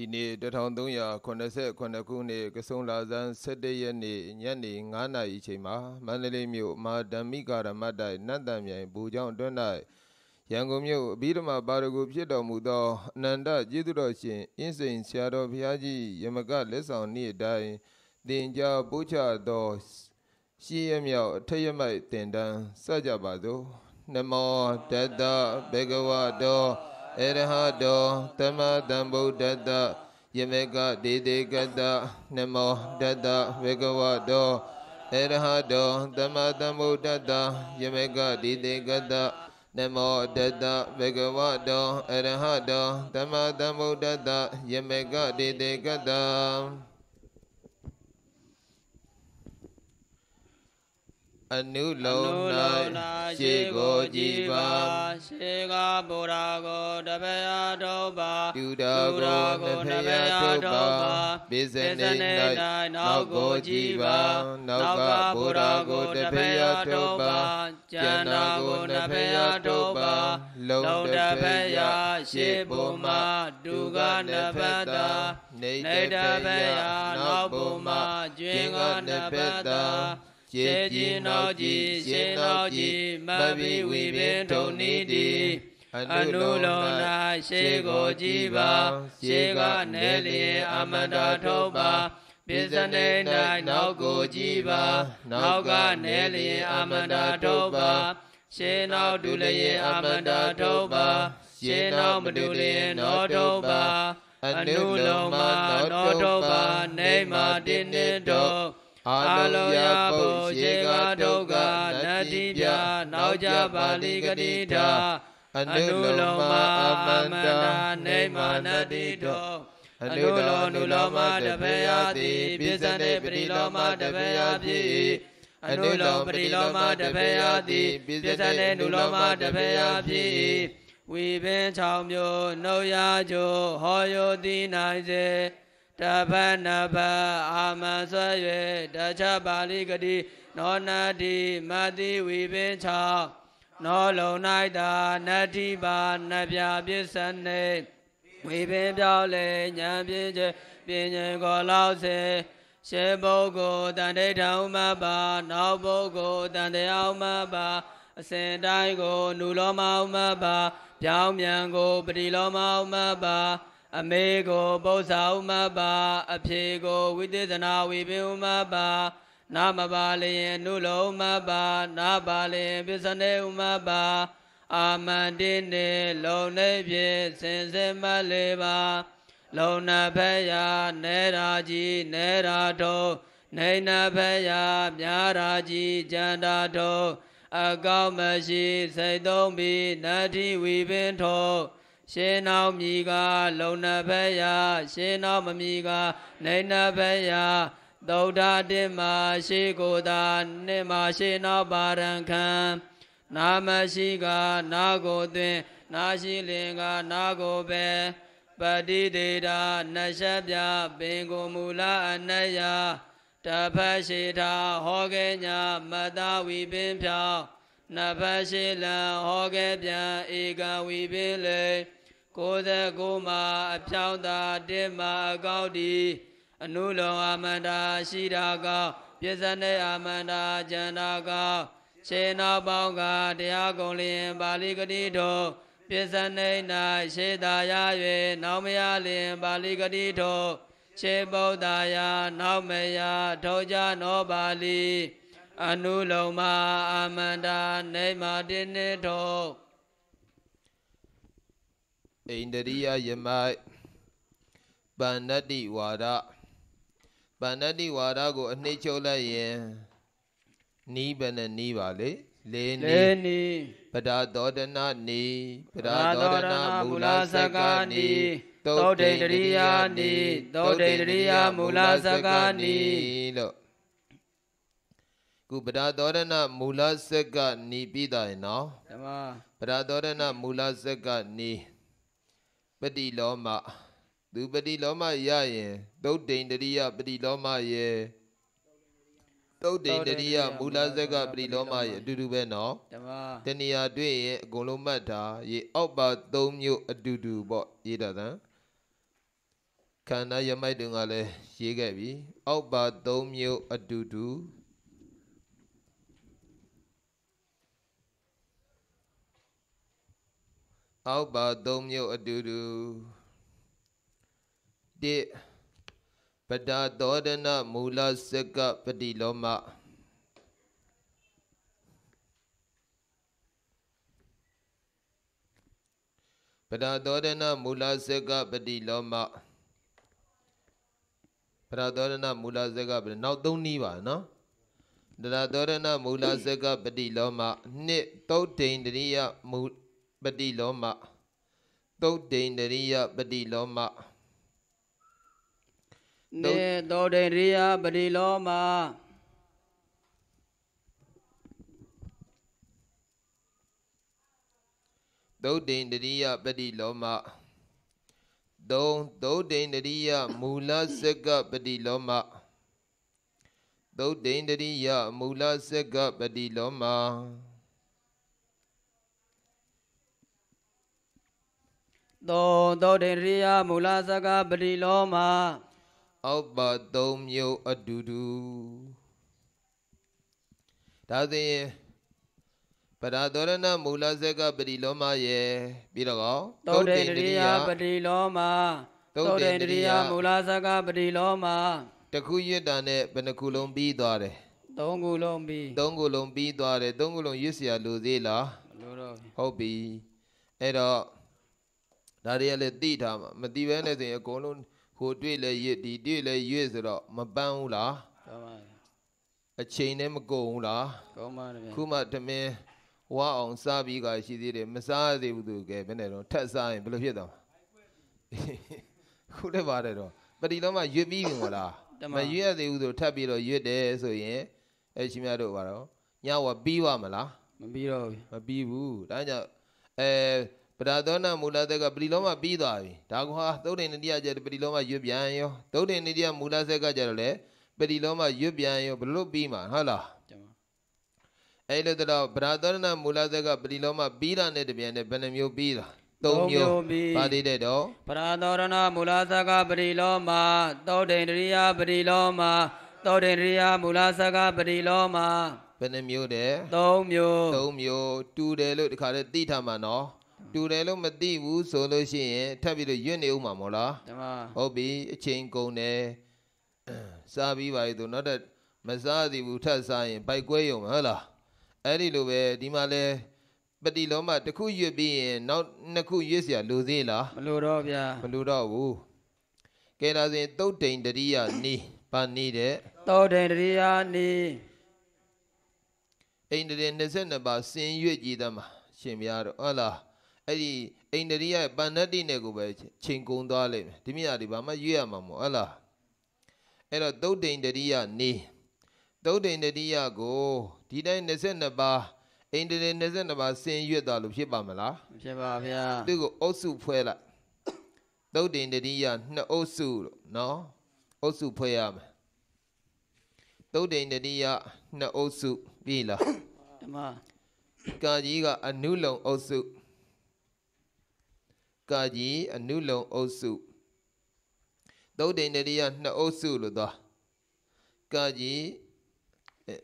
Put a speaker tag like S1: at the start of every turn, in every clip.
S1: ဒီနေ့1389ခုနှစ်ကဆုံလာဇန်17ရက်နေ့ညနေ9နာရီချိန်မှာမန္တလေးမြို့မဟာဓမ္မိကာရမတ်တိုင်နတ်တံမြိုင်ဘူကျောင်းအတွင်း၌ရန်ကုန်မြို့အဘိဓမ္မာပါရဂူဖြစ်တော်မူသောအနန္တကျေးဇူးတော်ရှင်အင်းစိန်ဆရာတော်ဘုရားကြီးယမကလက်ဆောင်နေ့အတိုင်းတင်ကြားပို့ချသောရှိရမြောက်အထက်ရမိုက်တင်တန်းစကြပါစို့နမောတတဘေကဝတော အရဟတောသမ္မာသမ္ဗုဒ္ဓတ္တယမေကဒေဒေကတ္တနမောတတဘေကဝတောအရဟတောသမ္မာသမ္ဗုဒ္ဓတ္တယမေကဒေဒေကတ္တနမောတတဘေကဝတောအရဟတောသမ္မာသမ္ဗုဒ္ဓတ္တယမေကဒေဒေကတ္တ အနုလုံး၌ရှေကိုကြည်ပါ
S2: ရှေကဗုဒ္ဓကိုတပယတော်ပါ
S1: ယူတာကိုတပယတော်ပါပိစနေ၌နောက်ကိုကြည်ပါနောက်ကဗုဒ္ဓကိုတပယတော်ပါ
S2: ကျန်တာကိုတပယတော်ပါလုံးတပယရှေဘုမဒုကနပတ္တာနေတပယနောက်ဘုမကျွင်းကနပတ္တာ ကျေကျင်တော်ကြည်ရှင်တော်ကြည်မဘိဝိပင်ထုံနီးတိအနုလုံး၌ရှေကိုကြည်ပါရှေကနေလျင်အမန္တထုတ်ပါပိစနေ၌နောက်ကိုကြည်ပါနောက်ကနဲလျင်အမန္တထုတ်ပါရှေနောက်ဒုလျင်အမန္တထုတ်ပါရှေနောက်မဒုလျင်နောထုတ်ပါအနုလုံးမနောထုတ်ပါနေမာတင်းနေတော့ အာလောယဘုရေကဒုက္ခနတ္တိပြနောက်ကြပါဠိကတိထာအနုလောမအမန္တနေမာနတ္တိတောအနုလောနုလောမတပေယတိပိစနေပရိလောမတပေယပိအနုလောပရိလောမတပေယတိပိစနေနုလောမတပေယပိဝိပင်၆မျိုးနှုတ်ရကြဟောယောတိနိုင်စေ တဖတ်နဖတ်အာမန်ဆွဲ၍တခြားပါဠိကတိနောနာတိမတိဝိပင်ချောင်းနောလုံ၌သာနတ္တိပါနပြပစ္စနေဝိပင်ပြောင်းလေဉာဏ်ပြည့်ခြင်းပြဉ္ဉ္ကိုလောက်စေရှေပုဂ္ဂိုလ်တန်တေထောင်မပါနောက်ပုဂ္ဂိုလ်တန်တရားမပါအစဉ်တိုင်းကိုနုလောမောင်းမပါပြောင်းမြန်ကိုပရိလောမောင်းမပါ အမေကိုပု္ပ္ပာဥမပါအဖြေကိုဝိသေသနာဝိပင်ဥမပါနာမပါလျင်နုလုံးမပါနာပါလျင်ပစ္စနေဥမပါအာမန္တိနေလုံနေဖြင့်စင်စစ်မလေးပါလုံနာဖက်ရာနေရာကြီးနေရာတော်နေနာဖက်ရာမြားရာကြီးကျန္တာတော်အကောက်မရှိစိတ်သုံးပြီးနတ္ထိဝိပင်တော် ရှင်းနောက်မြည်ကလုံနဖက်ရရှင်းနောက်မမြည်ကနေနဖက်ရသုဒ္ဓတင်မှာရှေးကိုသာနှစ်မှာရှေးနောက်ပါရံခံနာမရှိကနာကိုသွင်းနာရှိလင်ကနာကိုပဲပတိတေတာနရှပြပင်ကိုမူလအနယတဖတ်ရှိတာဟောခဲ့ညာမတဝီပင်ဖြောင်းနဖတ်ရှိလံဟောခဲ့ပြန်ဧကဝီပင်လေ 69မှာအဖြောင်းသာ1မှာအကောက်ဒီအနုလောအမန္တာရှိတာကောပြစ္ဆနေအမန္တာကျန်တာကောရှေနာပေါင်းကတရားကုန်လျင်ပါဠိကတိတော်ပြစ္ဆနေ၌ရှေသာရ၍နောက်မရလျင်ပါဠိကတိတော်ရှေဗုဒ္ဓယာနောက်မယထောကြနောပါဠိအနုလုံမအမန္တာနေမာတိနေတော်
S1: ဣန္ဒရိယယမိုက်ပန္နတိဝါဒပန္နတိဝါဒကို အနှိမ့်ချုပ်လိုက်ရင်နီးဘယ်နဲ့နီးပါလေ
S2: လေးနီးလေးနီး
S1: ပဒါသောဒနာနီးပဒါသောဒနာမူလစကနီး
S2: သုတ်တေတရိယာနီးသုတ်တေတရိယာမူလစကနီး
S1: လို့ခုပဒါသောဒနာမူလစကနီးပြီးတာရင်နော်ဓမ္မပဒါသောဒနာမူလစကနီး ပတိလောမသူပတိလောမရရင်သုတ်တိန်တရိယပတိလောမရဲ့သုတ်တိန်တရိယမူလဇက်ကပတိလောမရဲ့အတူတူပဲနော်
S2: တမ
S1: တဏီယာတွေ့ရင်အကုန်လုံးမှတ်တာရေအောက်ပါ၃မျိုးအတူတူပေါ့ရေးတာသံခန္ဓာယမိုက်တုံကလည်းရေးခဲ့ပြီအောက်ပါ၃မျိုးအတူတူ အောက်ပါ၃မျိုးအတူတူတိပဒသောဒနာမူလစကပတိလောမပဒသောဒနာမူလစကပတိလောမပဒသောဒနာမူလစကပတိနောက်၃နည်းပါနော်တရသောဒနာမူလစကပတိလောမနှစ်သုတ်တိန်တရိယမူ ပတိလောမသုတ်တိန်တရိယပတိလောမ
S2: နေသောတေရိယပရိလောမ
S1: သုတ်တိန်တရိယပတိလောမသုံးသုတ်တိန်တရိယမူလစကပတိလောမသုတ်တိန်တရိယမူလစကပတိလောမ
S2: သောသောတေရိယမူလစကပရိလောမ
S1: အောက်ပါသုံးမျိုးအတူတူဒါဆိုရင်ပရသောရဏမူလစကပတိလောမရဲ့ပြီးတော့ကော
S2: သောတေရိယပရိလောမသောတေရိယမူလစကပရိလောမ
S1: တခုရွတ်တာနဲ့ဘယ်နှခုလုံးပြီးသွားတယ်
S2: သုံးခုလုံးပြီး
S1: သုံးခုလုံးပြီးသွားတယ်သုံးခုလုံးရွတ်เสียလို့သေးလား
S2: လို့တော့
S1: ဟုတ်ပြီအဲ့တော့ ဒါတွေကလည်းသိထားမှာမသိဘဲနဲ့ဆိုရင်အကုန်လုံးဟိုတွေ့လဲရွတ်ဒီတွေ့လဲရွတ်ဆိုတော့မပန်းဘူးလား
S2: ကောင်းပါ
S1: အချိန်နဲ့မကုန်ဘူးလား
S2: ကောင်းပါတယ်ဗျာ
S1: ခုမှတမင်းဝါအောင်စားပြီးကရှိသေးတယ်မစားသေးဘူးသူကဲဘယ်နဲ့တော့ထက်စားရင်ဘယ်လိုဖြစ်သွားခုလည်းပါတယ်တော့ပတိလောမရွတ်ပြီးပြီမလား
S2: တမ
S1: မရွတ်ရသေးဘူးဆိုထပ်ပြီးတော့ရွတ်တယ်ဆိုရင်အဲရှင်များတို့ပါတော့ညဝပြီးသွားမလား
S2: မပြီးတော့ဘူး
S1: မပြီးဘူးဒါကြောင့်အဲ ပဒါသောနာမူလသက်ကပရိလောမပြီးသွားပြီဒါကွာသုတ်တိန်နတိယကျတော့ပရိလောမရွတ်ပြန်ရောသုတ်တိန်နတိယမူလသက်ကကျတော့လေပရိလောမရွတ်ပြန်ရောဘယ်လို့ပြီးမှာဟုတ်လား
S2: တမ
S1: အဲ့လိုတော့ပဒါသောနာမူလသက်ကပရိလောမပြီးတာနဲ့တပြန်နဲ့ဘယ်နှမျိုးပြီးတာသုံးမျိုး
S2: ပြီး
S1: ပါသေးတဲ့တော့
S2: ပရာသောရဏမူလစကပရိလောမသောတေရိယပရိလောမသောတေရိယမူလစကပရိလောမ
S1: ဘယ်နှမျိုးတဲ့
S2: သုံးမျိုး
S1: သုံးမျိုးတူတယ်လို့ဒီခါလေးသိထားမှာနော် တူတယ်လို့မသိဘူးဆိုလို့ရှိရင်ထပ်ပြီးတော့ရွတ်နေဦးမှာမို့လား
S2: တမ
S1: ဟုတ်ပြီအချိန်ကုန်တယ်စားပြီးပါပြီသူနောက်တော့မစားသေးဘူးထပ်စားရင်ဘိုက်ကွဲရုံပဲဟုတ်လားအဲ့ဒီလိုပဲဒီမှာလဲပတိလောမတစ်ခုရွတ်ပြီးရင်နောက်နှစ်ခုရွတ်เสียလိုသေးလား
S2: မလိုတော့ဗျာ
S1: မလိုတော့ဘူးကဲဒါဆိုရင်သုတ်တိန်တရိယနီးပါနေတဲ့
S2: သောတေရိယနိ
S1: အိန္ဒြေ22ပါးစင်ရွတ်ကြည်သမှာရှင်ဘုရားတို့ဟုတ်လား အဲ့ဒီအိန္ဒြေရဲ့ပဏ္ဏတိနဲ့ကိုပဲချိန်ကုန်သွားလိမ့်မယ်ဒီမြတ်ဒီဘာမှရွတ်ရမှာမဟုတ်ဟုတ်လားအဲ့တော့သုတ်တိန်တရိယနီးသုတ်တိန်တရိယကိုဒီတိုင်း22ပါးအိန္ဒြေ22ပါးစင်ရွတ်သွားလို့ဖြစ်ပါမလား
S2: မဖြစ်ပါဗျာ
S1: သူ့ကိုအုပ်စုဖွဲ့လိုက်သုတ်တိန်တရိယနှစ်အုပ်စုလို့နော်အုပ်စုဖွဲ့ရမယ်သုတ်တိန်တရိယနှစ်အုပ်စုပြီလား
S2: တမ
S1: ကာကြီးကအနုလုံအုပ်စု ကာကြီးအနုလုံအုပ်စုသုတ်တိန်တရိယနှစ်အုပ်စုလို့သွားကာကြီးအဲ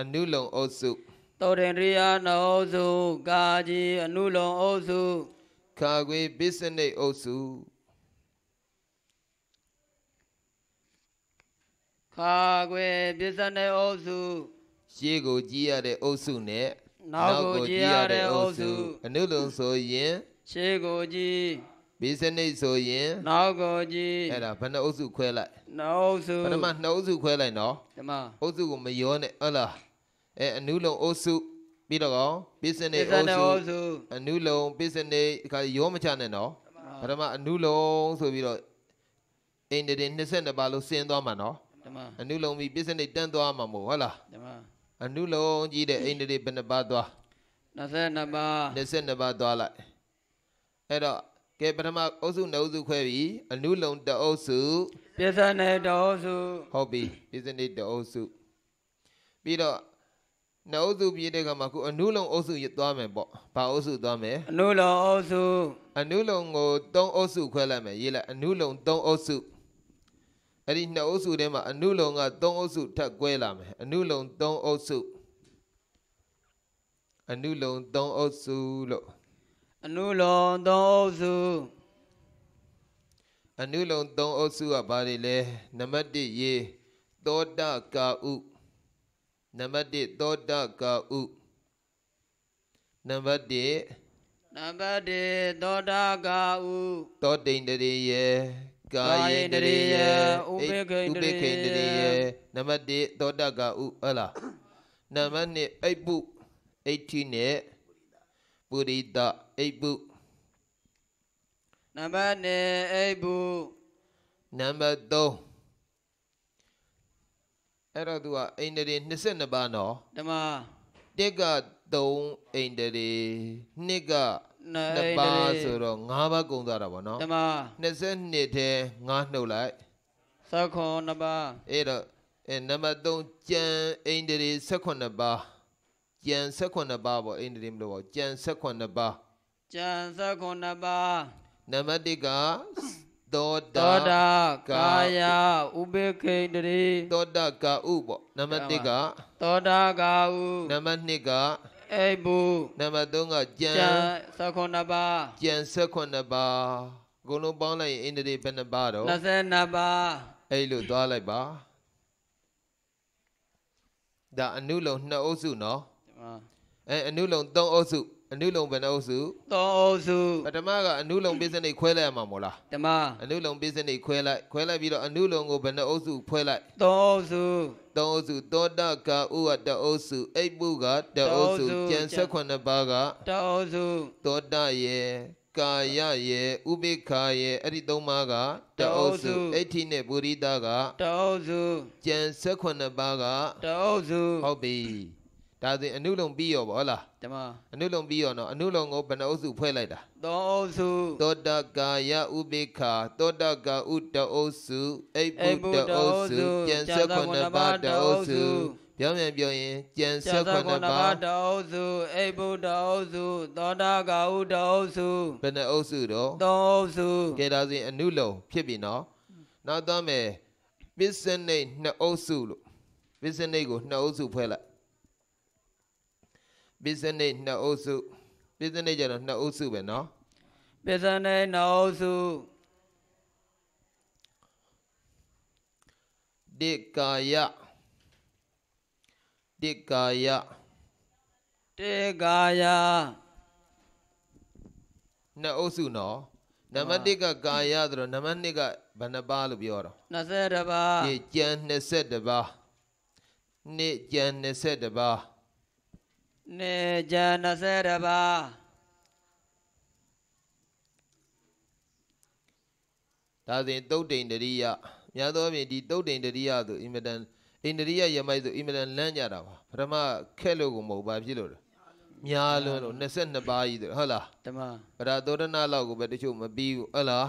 S1: အနုလုံအုပ်စု
S2: သောတေရိယနောစုကာကြီးအနုလုံအုပ်စု
S1: ခါခွေပစ္စနိတ်အုပ်စု
S2: ခါကွယ်ပစ္စနေအုပ်စု
S1: ရှေးကိုကြည်ရတဲ့အုပ်စုနဲ့
S2: နောက်ကိုကြည်ရတဲ့အုပ်စု
S1: အနုလုံဆိုရင်
S2: ရှေးကိုကြည်
S1: ပစ္စနိတ်ဆိုရင်
S2: နောက်ကိုကြည်
S1: အဲ့ဒါဘယ်နှအုပ်စုခွဲလိုက်
S2: နောက်အုပ်စု
S1: ပထမနှစ်အုပ်စုခွဲလိုက်နော်
S2: တမ
S1: အုပ်စုကိုမရောနဲ့ဟုတ်လားအဲအနုလုံအုပ်စုပြီးတော့ကောပစ္စ
S2: ပ
S1: နိတ်
S2: စ္စ
S1: အုပ်
S2: နေ
S1: စု
S2: အုပ်စု
S1: အနုလုံပစ္စနိတ်ခါရောမချနဲ့နော်ပထမအနုလုံဆိုပြီးတော့အိန္ဒြေ22ပါးလို့ဆင်းသွားမှာနော်
S2: တမ
S1: အနုလုံပြီးပစ္စနိတ်တန်းသွားမှာမဟုတ်ဟုတ်လား
S2: တမ
S1: အနုလုံကြီးတဲ့အိန္ဒြေဘယ်နှပါးသွား
S2: 22ပါး
S1: 22ပါးသွားလိုက် အဲ့တော့ကဲပထမအုပ်စုနှစ်အုပ်စုခွဲပြီးအနုလုံတအုပ်စု
S2: ပစ္စနေတအုပ်စု
S1: ဟုတ်ပြီပစ္စနိတ်တအုပ်စုပြီးတော့နှစ်အုပ်စုပြည့်တဲ့ခါမှာခုအနုလုံအုပ်စုရသွားမယ်ပေါ့ဘာအုပ်စုသွားမယ်
S2: အနုလုံအုပ်စု
S1: အနုလုံကို3အုပ်စုခွဲလိုက်မယ်ရေးလိုက်အနုလုံ3အုပ်စုအဲ့ဒီနှစ်အုပ်စုထဲမှာအနုလုံက3အုပ်စုထပ်ကွဲလာမယ်အနုလုံ3အုပ်စုအနုလုံ3အုပ်စုလို့
S2: အနုလုံသုံးအုပ်စု
S1: အနုလုံ3အုပ်စုကဘာတွေလဲနံပါတ်1ရေသောတကာဥနံပါတ်1သောတကာဥနံပါတ်1
S2: နံပါတ်1သောတာကာဥ
S1: သောတိန်တရေယေကာယေတရေယေဥပေခိန်တရေယေနံပါတ်1သောတကာဥဟုတ်လားနံပါတ်2အိပ်ပုအဋ္ဌိနဲ့ ပုရိသအိပ်ပု
S2: နံပါတ်2အိဗု
S1: နံပါတ်3အဲ့တော့သူကအိန္ဒြေ22ပါးနော်
S2: ဓမ္မ
S1: တစ်က3အိန္ဒြေနှစ်က
S2: နဣ
S1: 2
S2: န္ဒ
S1: ပါးြေဆိုတော့5ပါးကုန်သွားတာပေါ့နော်
S2: ဓမ္မ
S1: 22ထဲ5နှုတ်လိုက်
S2: သက္ခောနှစ်ပါး
S1: အဲ့တော့အဲနံပါတ်3ကြံအိန္ဒြေ18ပါး ကြံ18ပါးပေါ့အိန္ဒြေမလို့ပေါ့ကြံ18ပါး
S2: ကျန်သက္ခောနှစ်ပါး
S1: နံပါတ်1ကသောတာ
S2: သောတာ
S1: ကာ
S2: ကာယဥပေခိန္တရေ
S1: သောတာကာဥပေါ့နံပါတ်1က
S2: သောတာကာဥ
S1: နံပါတ်2က
S2: အိဗု
S1: နံပါတ်3ကကြံ
S2: ကျန်သက္ခောနှစ်ပါး
S1: ကြံ18ပါးအကုန်လုံးပေါင်းလိုက်ရင်အိန္ဒြေဘယ်နှပါးတော့
S2: 22ပါး
S1: အဲ့လိုသွားလိုက်ပါဒါအနုလုံ2အုပ်စုနော်
S2: ဓမ္မ
S1: အဲအနုလုံ3အုပ်စုအနုလုံဘယ်နှအုပ်စု
S2: သောအုပ်စု
S1: ပထမကအနုလုံပိစနိခွဲလိုက်ရမှာမို့လား
S2: ဓမ္မ
S1: အနုလုံပိစနိခွဲလိုက်ခွဲလိုက်ပြီးတော့အနုလုံကိုဘယ်နှအုပ်စုခွဲလိုက်
S2: သောအုပ်စု
S1: 3အုပ်စုသောတကာဥကတအုပ်စုအိပ်ပုကတအုပ်စုကျန်18ပါးက
S2: တောအုပ်စု
S1: သောတယေကာယယေဥပိ္ခာယေအဲ့ဒီသုံးပါးကတအုပ်စုအဋ္ဌိနဲ့ပုရိသက
S2: တောအုပ်စု
S1: ကျန်18ပါးက
S2: တောအုပ်စု
S1: ဟုတ်ပြီ ဒါဆိုရင်အနုလုံပြီးရောဗောလား
S2: ဓမ္မ
S1: အနုလုံပြီးရောနော်အနုလုံကိုဘယ်နှအုပ်စုဖွဲ့လိုက်တာ
S2: သောအုပ်စု
S1: သောတကာယဥပိ္ခာသောတကာဥတအုပ်စုအိပ်ပုတအုပ်စုကျန်18ပါးတအုပ်စုပြောင်းပြန်ပြောရင်ကျန်
S2: ကျသကုဏ
S1: 18
S2: ဘာ
S1: ပါး
S2: တောအုပ်စုအိဗုဒ္ဓအုပ်စုသောတာကာဥတောအုပ်စု
S1: ဘယ်နှအုပ်စုတော့
S2: သောအုပ်စု
S1: ကဲဒါဆိုရင်အနုလုံဖြစ်ပြီနော်နောက်တော့မယ်ပစ္စနိတ်နှစ်အုပ်စုလို့ပစ္စနိတ်ကိုနှစ်အုပ်စုဖွဲ့လိုက် ပစ္စနိတ်နှစ်အုပ်စုပစ္စနိတ်ကျတော့နှစ်အုပ်စုပဲနော်
S2: ပစ္စနေနောအုပ်စု
S1: တိကာယတိကာယ
S2: တေကာယ
S1: နှစ်အုပ်စုနော်နံပါတ်1ကကာယဆိုတော့နံပါတ်2ကဘယ်နှပါလို့ပြောတော့
S2: 20ပါး
S1: ဒီကျန်22ပါးနေ့ကျန်22ပါး
S2: နေကြ20ပါး
S1: ဒါဆိုရင်သုတ်တိန်တရိယများသောအားဖြင့်ဒီသုတ်တိန်တရိယဆိုအင်မတန်အိန္ဒရိယယမိုက်ဆိုအင်မတန်လန့်ကြတာပါပထမခက်လို့ကိုမဟုတ်ပါဖြစ်လို့လဲများလွန်းလို့22ပါးကြီးဆိုဟုတ်လား
S2: ဓမ္မ
S1: ပရာသောဒနာလောက်ကိုပဲတချို့မပြီးဘူးဟုတ်လား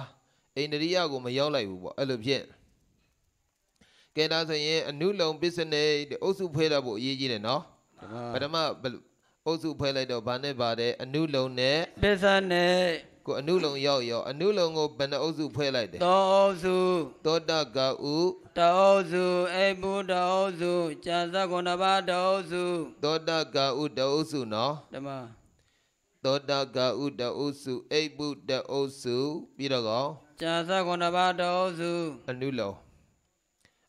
S1: အိန္ဒရိယကိုမရောက်လိုက်ဘူးပေါ့အဲ့လိုဖြစ်ကဲဒါဆိုရင်အနုလုံပစ္စနေအုပ်စုဖွဲတော့ဖို့အရေးကြီးတယ်နော်
S2: ဓမ္မ
S1: ပထမဘယ်လိုအုပ်စုဖွဲလိုက်တော့ဘာနဲ့ပါတယ်အနုလုံနဲ့
S2: ပစ္စနေ
S1: ကိုအနုလုံရောက်ရောအနုလုံကိုဘယ်နှအုပ်စုဖွဲလိုက်တယ်
S2: သောအုပ်စု
S1: သောတကဥ
S2: တောအုပ်စုအိဗုဒ္ဓအုပ်စုကျန်သကုဏဘာတောအုပ်စု
S1: သောတကဥတအုပ်စုနော်
S2: ဓမ္မ
S1: သောတကဥတအုပ်စုအိပ်ပုတအုပ်စုပြီးတော့ကော
S2: ကျန်သကုဏဘာတောအုပ်စု
S1: အနုလုံ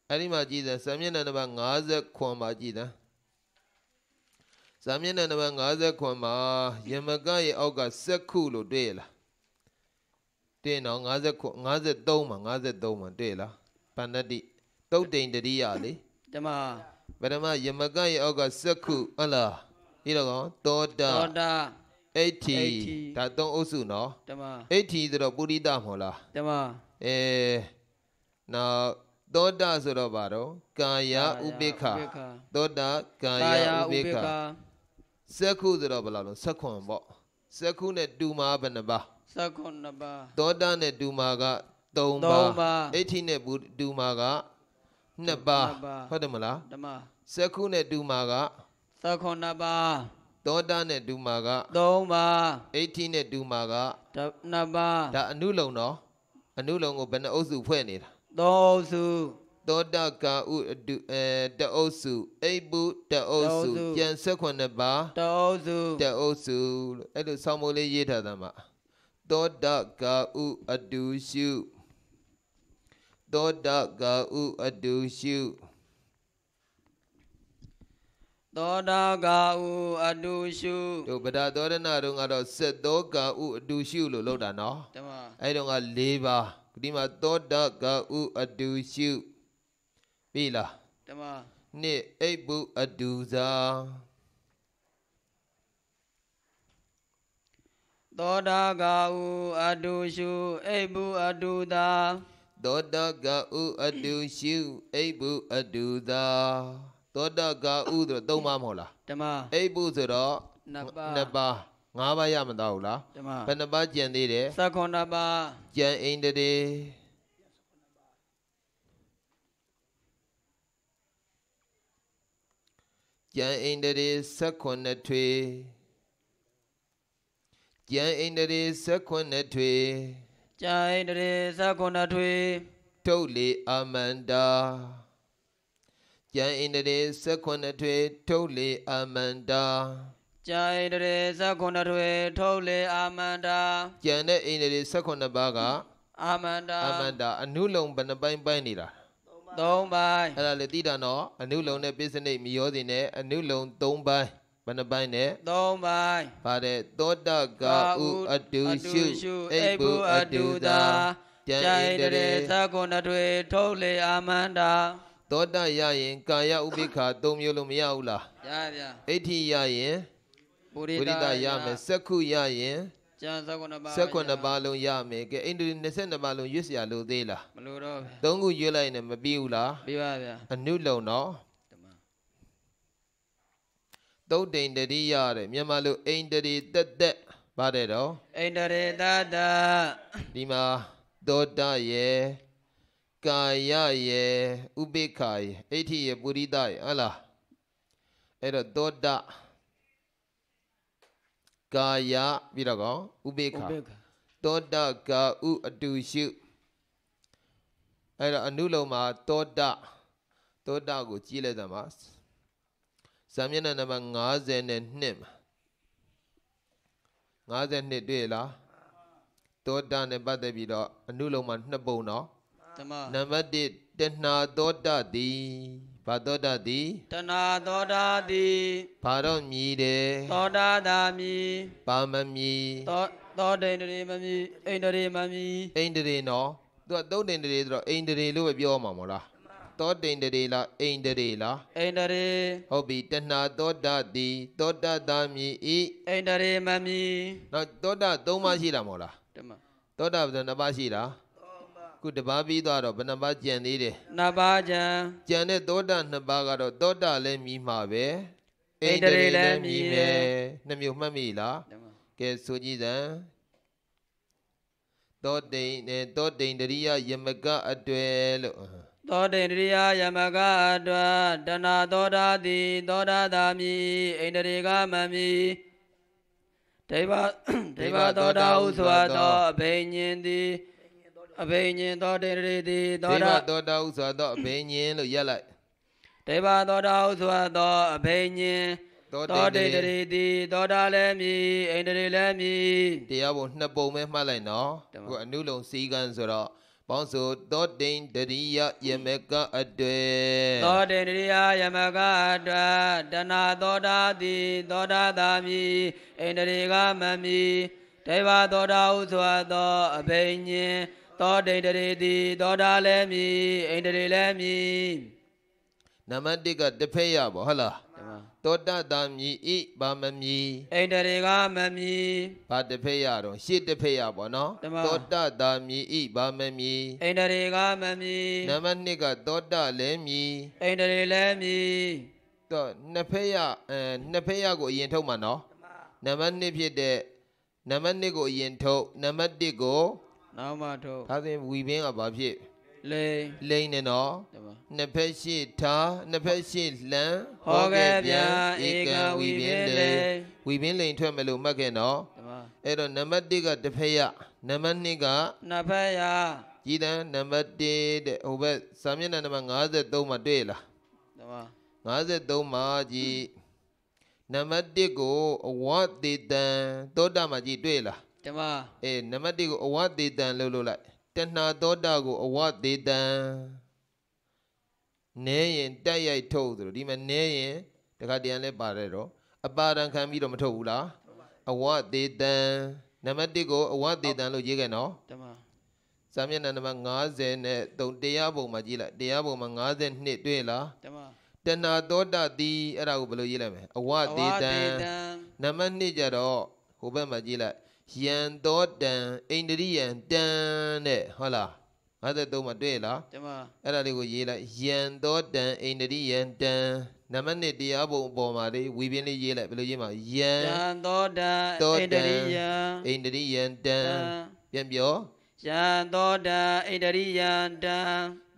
S1: အဲ့ဒီမှာကြည်စံစာမျက်နှာနံပါတ်50ခွန်မှာကြည်စံ စာမျက်နှာနံပါတ်50ခွန်မှာယမကရဲ့အောက်ကစက်ခုလို့တွေ့ရလားတွေ့နော်50ခွန်53မှာ53မှာတွေ့လားပန္နတိတုတ်တိန်တရိယလေ
S2: ဓမ္မ
S1: ပထမယမကရဲ့အောက်ကစက်ခုဟုတ်လားပြီးတော့ကောသောတာ
S2: သောတာ
S1: အဋ္ဌိ
S2: အဋ္ဌိ
S1: ဒါသုံးအုပ်စုနော်
S2: ဓမ္မ
S1: အဋ္ဌိဆိုတော့ပုရိသမဟုတ်လား
S2: ဓမ္မ
S1: အဲနောက်သောတာဆိုတော့ဗါတော့ကာယဥပိ္ပခ
S2: ဥပိ္ပခ
S1: သောတာကာ
S2: ကာ
S1: ယ
S2: ယ
S1: ဥ
S2: ဥ
S1: ပိ
S2: ပိ္ပ္ပ
S1: ခ
S2: ခ
S1: စက္ခုဆိုတော့ဘယ်လောက်လုံးစက္ခွန်ပေါ့စက္ခုနဲ့တူမာဘယ်နှပါ
S2: သကုဏဘာ
S1: သောတာနဲ့တူမာက3
S2: သုံး
S1: ပါ
S2: ပါ
S1: အဋ္ဌိနဲ့ပုတူမာက2ပါ
S2: နှစ်ပါ
S1: ဟုတ်တယ်မလား
S2: ဓမ္မ
S1: စက္ခုနဲ့တူမာက
S2: သကုဏဘာ
S1: သောတာနဲ့တူမာက
S2: သုံးပါ
S1: အဋ္ဌိနဲ့တူမာက
S2: ဓနှစ်ပါ
S1: ဒါအနုလုံနော်အနုလုံကိုဘယ်နှအုပ်စုဖွဲ့နေတာ
S2: တသုံးအုပ်စု
S1: သောတကာဥအတုအဲတအုပ်စုအိပ်ပုတအုပ်စု
S2: တအုပ်စု
S1: ပြန်16ပါး
S2: တအုပ်စု
S1: တအုပ်စုလို့အဲ့လိုဆောင်းမိုးလေးရေးထားတာမှာသောတကာဥအတုရှုသောတကာဥအတုရှု
S2: သောတာကာဥအတုရှု
S1: တို့ဗဒသောရဏတို့ကတော့စက်သောကာဥအတုရှုလို့လောက်တာနော်
S2: ဓမ္မ
S1: အဲ့တော့က၄ပါးဒီမှာသောတကာဥအတုရှု ပြီလား
S2: ဓမ္မ
S1: နှစ်အိပ်ပုအတုဇာ
S2: သောတာကာဥအတုရှုအိပ်ပုအတုတာ
S1: သောတကာဥအတုရှုအိပ်ပုအတုဇာသောတကာဥဆိုတော့သုံးပါမဟုတ်လား
S2: ဓမ္မ
S1: အိပ်ပုဆိုတော့
S2: နှစ်ပါး
S1: နှစ်ပါးငါးပါးရမတော့ဘူးလား
S2: ဓမ္မ
S1: ဘယ်နှပါးကျန်သေးတယ်
S2: သက္ခွန်နှစ်ပါး
S1: ကျန်အိန္ဒြေ ကျန်အိန္ဒြေ16ထွေကျန်အိန္ဒြေ16ထွေ
S2: ကျိုင်တရေသက္ခွန်နှစ်ထွေ
S1: ထုတ်လေအမန္တာကျန်အိန္ဒြေ16ထွေထုတ်လေအမန္တာ
S2: ကျိုင်တရေသက္ခွန်နှစ်ထွေထုတ်လေအာမန္တာ
S1: ကျန်တဲ့အိန္ဒြေ16ပါးက
S2: အာမန္တာ
S1: အမန္တာအနုလုံဘယ်နှပိုင်းပိုင်းနေတာ
S2: သုံးပိုင်း
S1: အဲ့ဒါလေတိတာနော်အနုလုံနဲ့ပိစနိတ်မရောစင်နဲ့အနုလုံ၃ပိုင်းဘယ်နှပိုင်းနဲ့
S2: သုံးပိုင်း
S1: ပါတယ်သောတကာဥအတုရှုအိပ်ပုအတုတာကျန်
S2: ကျို
S1: ဣ
S2: င်
S1: န္တဒြေ
S2: ရေသက္ခွန်နှစ်ထွေထုတ်လေအာမန္တာ
S1: သောတရရင်ကာယဥပိ္ပခာ၃မျိုးလုံးမရဘူးလား
S2: ရဗျာ
S1: အဋ္ဌိရရင်
S2: ပု
S1: ဝိရိတရမယ်စက္ခုရရင်
S2: ကျန်19ပါး
S1: 19ပါးလုံးရမယ်ကဲအိန္ဒိ22ပါးလုံးရွတ်စရာလိုသေးလား
S2: မလိုတော့ဘူး
S1: သုံးခုရွတ်လိုက်ရင်မပြီးဘူးလား
S2: ပြီးပါဗျာ
S1: အနုလုံ
S2: တော့
S1: သုတ်တိန်တတိရတဲ့မြန်မာလိုအိန္ဒိတက်တက်ပါတယ်တော့
S2: အိန္ဒိတတ
S1: ဒီမှာသောတရေကာယရေဥပိ္ခာရေအဋ္ဌိရေပုရိသရေဟုတ်လားအဲ့တော့သောတ ကာယပြီးတော့ကောဥပိ္ပ
S2: ဥ
S1: ခာ
S2: ပိ္ပခ
S1: သောတကာဥအတုရှုအဲ့တော့အနုလုံမှာသောတသောတကိုကြည့်လိုက်တာမှာဇာမျက်နှာနံပါတ်52မှာ52တွေ့လားသောတနဲ့ပတ်သက်ပြီးတော့အနုလုံမှာနှစ်ပုံနော်
S2: ဓမ္မ
S1: နံပါတ်1တဏှာသောတသည် ဘာသောတသည်
S2: တဏသောတာတိ
S1: ဘာတော့မြည်တယ်
S2: သောတာတာမိ
S1: ဘာမမြည်
S2: သောသောဒိန္ဒရေမမိဣန္ဒရေမမိ
S1: အိန္ဒြေနော်သူကသုတ်တိန်တရေဆိုတော့အိန္ဒြေလို့ပဲပြောမှာမဟုတ်လားသောတိန်တရေလားအိန္ဒြေလား
S2: ဣန္ဒရေ
S1: ဟုတ်ပြီတဏှာသောတသည်သောတသာမြည်ဤ
S2: ဣန္ဒရေမမိ
S1: နောက်သောတ၃ပါးရှိတာမဟုတ်လား
S2: ဓမ္မ
S1: သောတဘယ်နှပါးရှိတာ ခုတစ်ပါးပြီးသွားတော့ဘယ်နှပါးကျန်သေးတယ်
S2: နဘာကြံ
S1: ကျန်တဲ့သောတနှစ်ပါးကတော့သောတလည်းမြည်မှာပဲ
S2: ဣန္ဒြေလည်းမြည်မယ်
S1: နှစ်မျိုးမှတ်မိလား
S2: ဓမ္မ
S1: ကဲဆိုကြည့်စမ်းသောတိန်နဲ့သောတိန်တရိယယမကအတွေ့လို့
S2: သောဒိန္ဒရိယယမကအတ္တတဏသောတာတိသောတာတာမိဣန္ဒရေကမမိဒိဗဒိဗသောတာဟုဆိုအပ်သောအဘိညာဉ်တိ အဘိညာဉ်သောဒိန္ဒရေတိသော
S1: ဒေဝ
S2: တာ
S1: သောတာဥဆိုတော့အဘိညာဉ်လို့ရက်လိုက်
S2: ဒိဗသောတာဟုဆိုအပ်သောအဘိညာဉ်
S1: သော
S2: သော
S1: တိ
S2: ဒိ
S1: န်
S2: န္ဒရေတိသောတာလည်းမြည်ဣန္ဒရေလည်းမြည်
S1: တရားပုံနှစ်ပုံပဲမှတ်လိုက်နော်
S2: တမန်
S1: ခုအနုလုံစီကံဆိုတော့ဘောင်းဆိုသောတိန်တရိယယမကအတွေ့
S2: သောတေနရိယယမကအတ္တတဏသောတာတိသောတာသာမိဣန္ဒရေကမမိဒိဗသောတာဟုဆိုအပ်သောအဘိညာဉ် သောဒိန္ဒရေတိသောတာလည်းမြည်ဣန္ဒရေလည်းမြည်
S1: နံပါတ်1ကတစ်ဖက်ရပါဟုတ်လားသောတတာမြည်ဤဘာမမြည်
S2: ဣန္ဒရေကမမြည်
S1: ဘာတစ်ဖက်ရတော့ရှေ့တစ်ဖက်ရပါနော်
S2: တမန်
S1: သောတတာမြည်ဤဘာမမြည်
S2: ဣန္ဒရေကမမြည်
S1: နံပါတ်2ကသောတလည်းမြည်
S2: ဣန္ဒရေလည်းမြည်
S1: တော့နှစ်ဖက်ရအဲနှစ်ဖက်ရကိုအရင်ထုတ်မှာနော်နံပါတ်2ဖြစ်တဲ့နံပါတ်2ကိုအရင်ထုတ်နံပါတ်1ကို
S2: နောက်မှထုတ်
S1: ဒါဆိုရင်ဝီဘင်းကဘာဖြစ်
S2: လေ
S1: လိမ့်နေနော်
S2: တမ
S1: နှစ်ဖက်ရှိထားနှစ်ဖက်ရှိလှမ်း
S2: ဟောခဲ့ပြန်ဧကံဝိပင်လေ
S1: ဝီဘင်းလိန်ထွက်မလို့မှတ်ခဲ့နော်
S2: တမ
S1: အဲ့တော့နံပါတ်1ကတစ်ဖက်ရနံပါတ်2က
S2: နှစ်ဖက်ရ
S1: ကြည်တန်းနံပါတ်1တဲ့ဟိုဘက်စာမျက်နှာနံပါတ်53မှာတွေ့လား
S2: တမ
S1: 53မှာကြည်နံပါတ်1ကိုအဝတေတံသောတာမှာကြည်တွေ့လား
S2: တမ
S1: အေးနံပါတ်1ကိုအဝတေတံလို့လို့လိုက်တဏှာသောတာကိုအဝတေတံနဲရင်တက်ရိုက်ထုတ်ဆိုတော့ဒီမှာနဲရင်တခါတည်းလည်းပါတယ်တော့အပါဒံခံပြီးတော့မထုတ်ဘူးလားအဝတေတံနံပါတ်1ကိုအဝတေတံလို့ရေးခဲ့နော်
S2: တမ
S1: စာမျက်နှာနံပါတ်50နဲ့3တရားပုံမှာကြည့်လိုက်တရားပုံမှာ52တွေ့လား
S2: တမ
S1: တဏှာသောတာတိအဲ့ဒါကိုဘယ်လိုရေးလိုက်မလဲအဝတေတံနံပါတ်2ကြတော့ဟိုဘက်မှာကြည့်လိုက် ယံသောတံအိန္ဒြိယံတံတဲ့ဟုတ်လား53မှာတွေ့လား
S2: တမ
S1: အဲ့ဒါလေးကိုရေးလိုက်ယံသောတံအိန္ဒြိယံတံနံပါတ်1တရားပုံအပေါ်မှာလေးဝီပြင်းလေးရေးလိုက်ဘယ်လိုရေးမှာယံ
S2: ယံသောတံ
S1: သော
S2: ဣ
S1: တံ
S2: န္ဒရိယံ
S1: အိန္ဒြိယံတံ
S2: တံ
S1: ပြန်ပြော
S2: ယံသောတံဣန္ဒရိယံတံ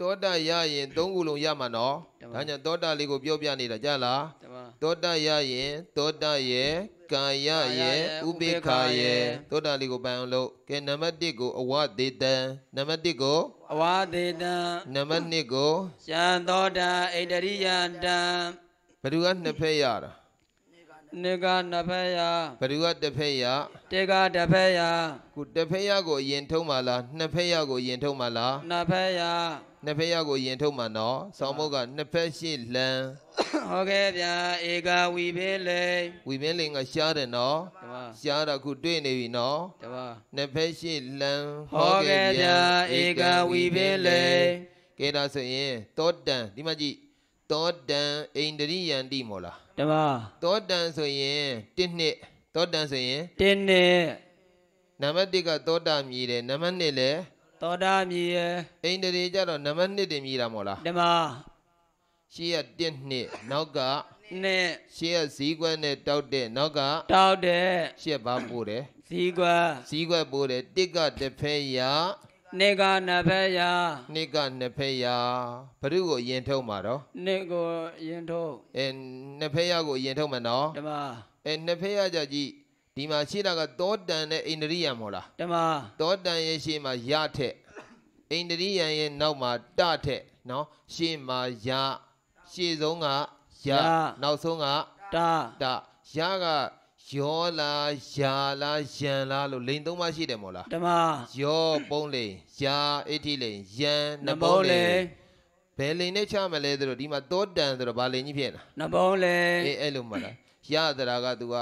S1: သောတာရရင်၃ခုလုံးရမှာနော်
S2: တမန်
S1: ဒါကြောင့်သောတာလေးကိုပြောပြနေတာကြားလား
S2: တမ
S1: သောတာရရင်သောတာရဲ့ ကာယရဲ့ဥပေက္ခာရဲ့သောတာလေးကိုပိုင်အောင်လို့ကဲနံပါတ်1ကိုအဝဒေတံနံပါတ်1ကို
S2: အဝါဒေတံ
S1: နံပါတ်2ကို
S2: ယံသောတံဣန္ဒရိယံတံ
S1: ဘယ်သူကနှစ်ဖက်ရတာ
S2: နေကနဖယ
S1: ဘယ်သူကတစ်ဖက်ရ
S2: တေကတဖယ
S1: ခုတစ်ဖက်ရကိုအရင်ထုံးပါလားနှစ်ဖက်ရကိုအရင်ထုံးပါလား
S2: နဖယ
S1: နှစ်ဖက်ရကိုအရင်ထုံးပါနော်ဆောင်းမုတ်ကနှစ်ဖက်ရှိလှမ်း
S2: ဟုတ်ကဲ့ဗျာဧကဝီဘေလေ
S1: ဝီမင်းလင်ကရှားတယ်နော်
S2: တမ
S1: ရှားတာခုတွေ့နေပြီနော်
S2: တမ
S1: နှစ်ဖက်ရှိလှမ်း
S2: ဟုတ်ကဲ့ဗျာဧကဝီဘေလေ
S1: ကဲဒါဆိုရင်တောတန်ဒီမှာကြည့်တောတန်အိန္ဒရိယန္တိမို့လား
S2: တမ
S1: တောတန်ဆိုရင်တစ်နှစ်တောတန်ဆိုရင်
S2: တင်းနေ
S1: နံပါတ်1ကတောတာမြည်တယ်နံပါတ်2လဲ
S2: သောတာမြည်ယ
S1: အိန္ဒရိကြတော့နံပါတ်2တင်မြည်တာမို့လား
S2: တမ
S1: ရှေ့ကတစ်နှစ်နောက်က
S2: နဲ့
S1: ရှေ့ကဇီးကွက်နဲ့တောက်တဲ့နောက်က
S2: တောက်တဲ့
S1: ရှေ့ဘာပို့တယ်
S2: ဇီကွာ
S1: ဇီးကွက်ပို့တယ်တစ်ကတစ်ဖက်ရ
S2: နေကနဖယ
S1: နှစ်ကနှစ်ဖက်ရဘုရုကိုအရင်ထုံးမှာတော့
S2: နေကိုရင်ထုတ်
S1: အဲနှစ်ဖက်ရကိုအရင်ထုံးမှာနော်
S2: တမ
S1: အဲနှစ်ဖက်ရကြကြည့်ဒီမှာရှိတာကတောတန်နဲ့အိန္ဒရိယံမဟုတ်လား
S2: တမ
S1: တောတန်ရဲ့ရှေ့မှာရထက်အိန္ဒရိယံရဲ့နောက်မှာတထက်နော်ရှေ့မှာရ ရှေ့ဆုံးကရနောက်ဆုံးက
S2: တာ
S1: တရကယောလားယာလားယံလားလို့လိန်သုံးပါရှိတယ်မို့လား
S2: တမ
S1: ယောပုံးလိန်ယာအဋ္ဌိလိန်ယံ
S2: န
S1: နှ
S2: ဘုံ
S1: ပုံး
S2: လေ
S1: လိန်ဘယ်လိန်နဲ့ချမလဲဆိုတော့ဒီမှာတောတန်ဆိုတော့ဘာလိန်ကြီးဖြစ်လား
S2: နဘုံလေ
S1: အေးအဲ့လိုမှလားရသရာက तू က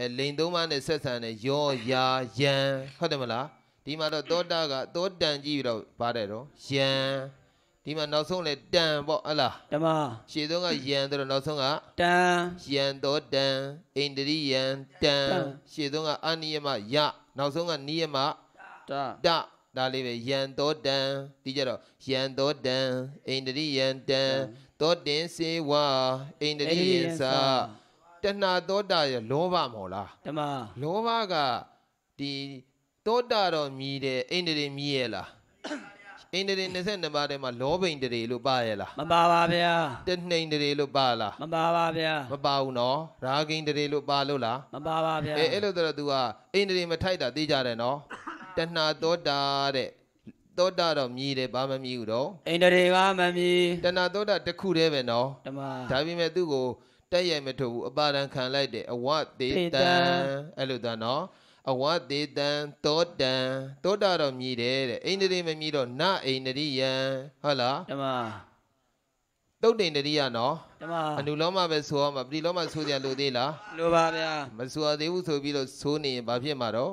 S1: အဲလိန်သုံးပါးနဲ့ဆက်ဆံတဲ့ယောယာယံဟုတ်တယ်မလားဒီမှာတော့တောတာကတောတန်ကြည့်ပြီးတော့ပါတယ်တော့ယံ ဒီမှာနောက်ဆုံးလဲတန်ပေါ့ဟတ်လား
S2: တမ
S1: ရှေ့ဆုံးကယံဆိုတော့နောက်ဆုံးက
S2: တန်
S1: ယံတောတံအိန္ဒရိယံတံ
S2: တံ
S1: ရှေ့ဆုံးကအနိယမယနောက်ဆုံးကနိယမ
S2: တာ
S1: တဒါလေးပဲယံတောတံဒီကြတော့ယံတောတံအိန္ဒရိယံတံတောတင်စေဝအိန္ဒရိယံစာတဏှာတောတာရလောဘမဟုတ်လား
S2: တမ
S1: လောဘကဒီတောတာတော့မြည်တယ်အိန္ဒရိမြည်ရဲ့လား အိန္ဒရိ22ပါးထဲမှာလောဘိန္ဒရိလို့ပါရဲ့လား
S2: မပါပါဗျာ
S1: တနှိန္ဒရိလို့ပါလား
S2: မပါပါဗျာ
S1: မပါဘူးနော်ရာဂိန္ဒရိလို့ပါလို့လား
S2: မပါပါဗျာ
S1: အဲအဲ့လိုတော့ तू ကအိန္ဒြေမထိုက်တာသိကြတယ်နော်တဏှာသောတာတဲ့သောတာတော့မြည်တယ်ဘာမမြည်ဘူးတော့
S2: အိန္ဒြေကမမီ
S1: တဏှာသောတာတစ်ခုတည်းပဲနော်
S2: တမ
S1: ဒါပေမဲ့သူ့ကိုတက်ရိုက်မထုတ်ဘူးအပါဒံခံလိုက်တယ်အဝတေတံအဲ့လိုသားနော် အဝတေတံသောတံသောတာတော့မြည်တယ်တဲ့အိန္ဒြေမမြည်တော့နအိန္ဒရိယံဟုတ်လား
S2: တမ
S1: တုတ်တိန္ဒရိယနော်
S2: တမ
S1: အနုလောမပဲဆိုရမှာပရိလောမဆိုကြလို့သေးလား
S2: လိုပါဗျာ
S1: မဆိုရသေးဘူးဆိုပြီးတော့ဆိုနေရင်ဘာဖြစ်မှာတော့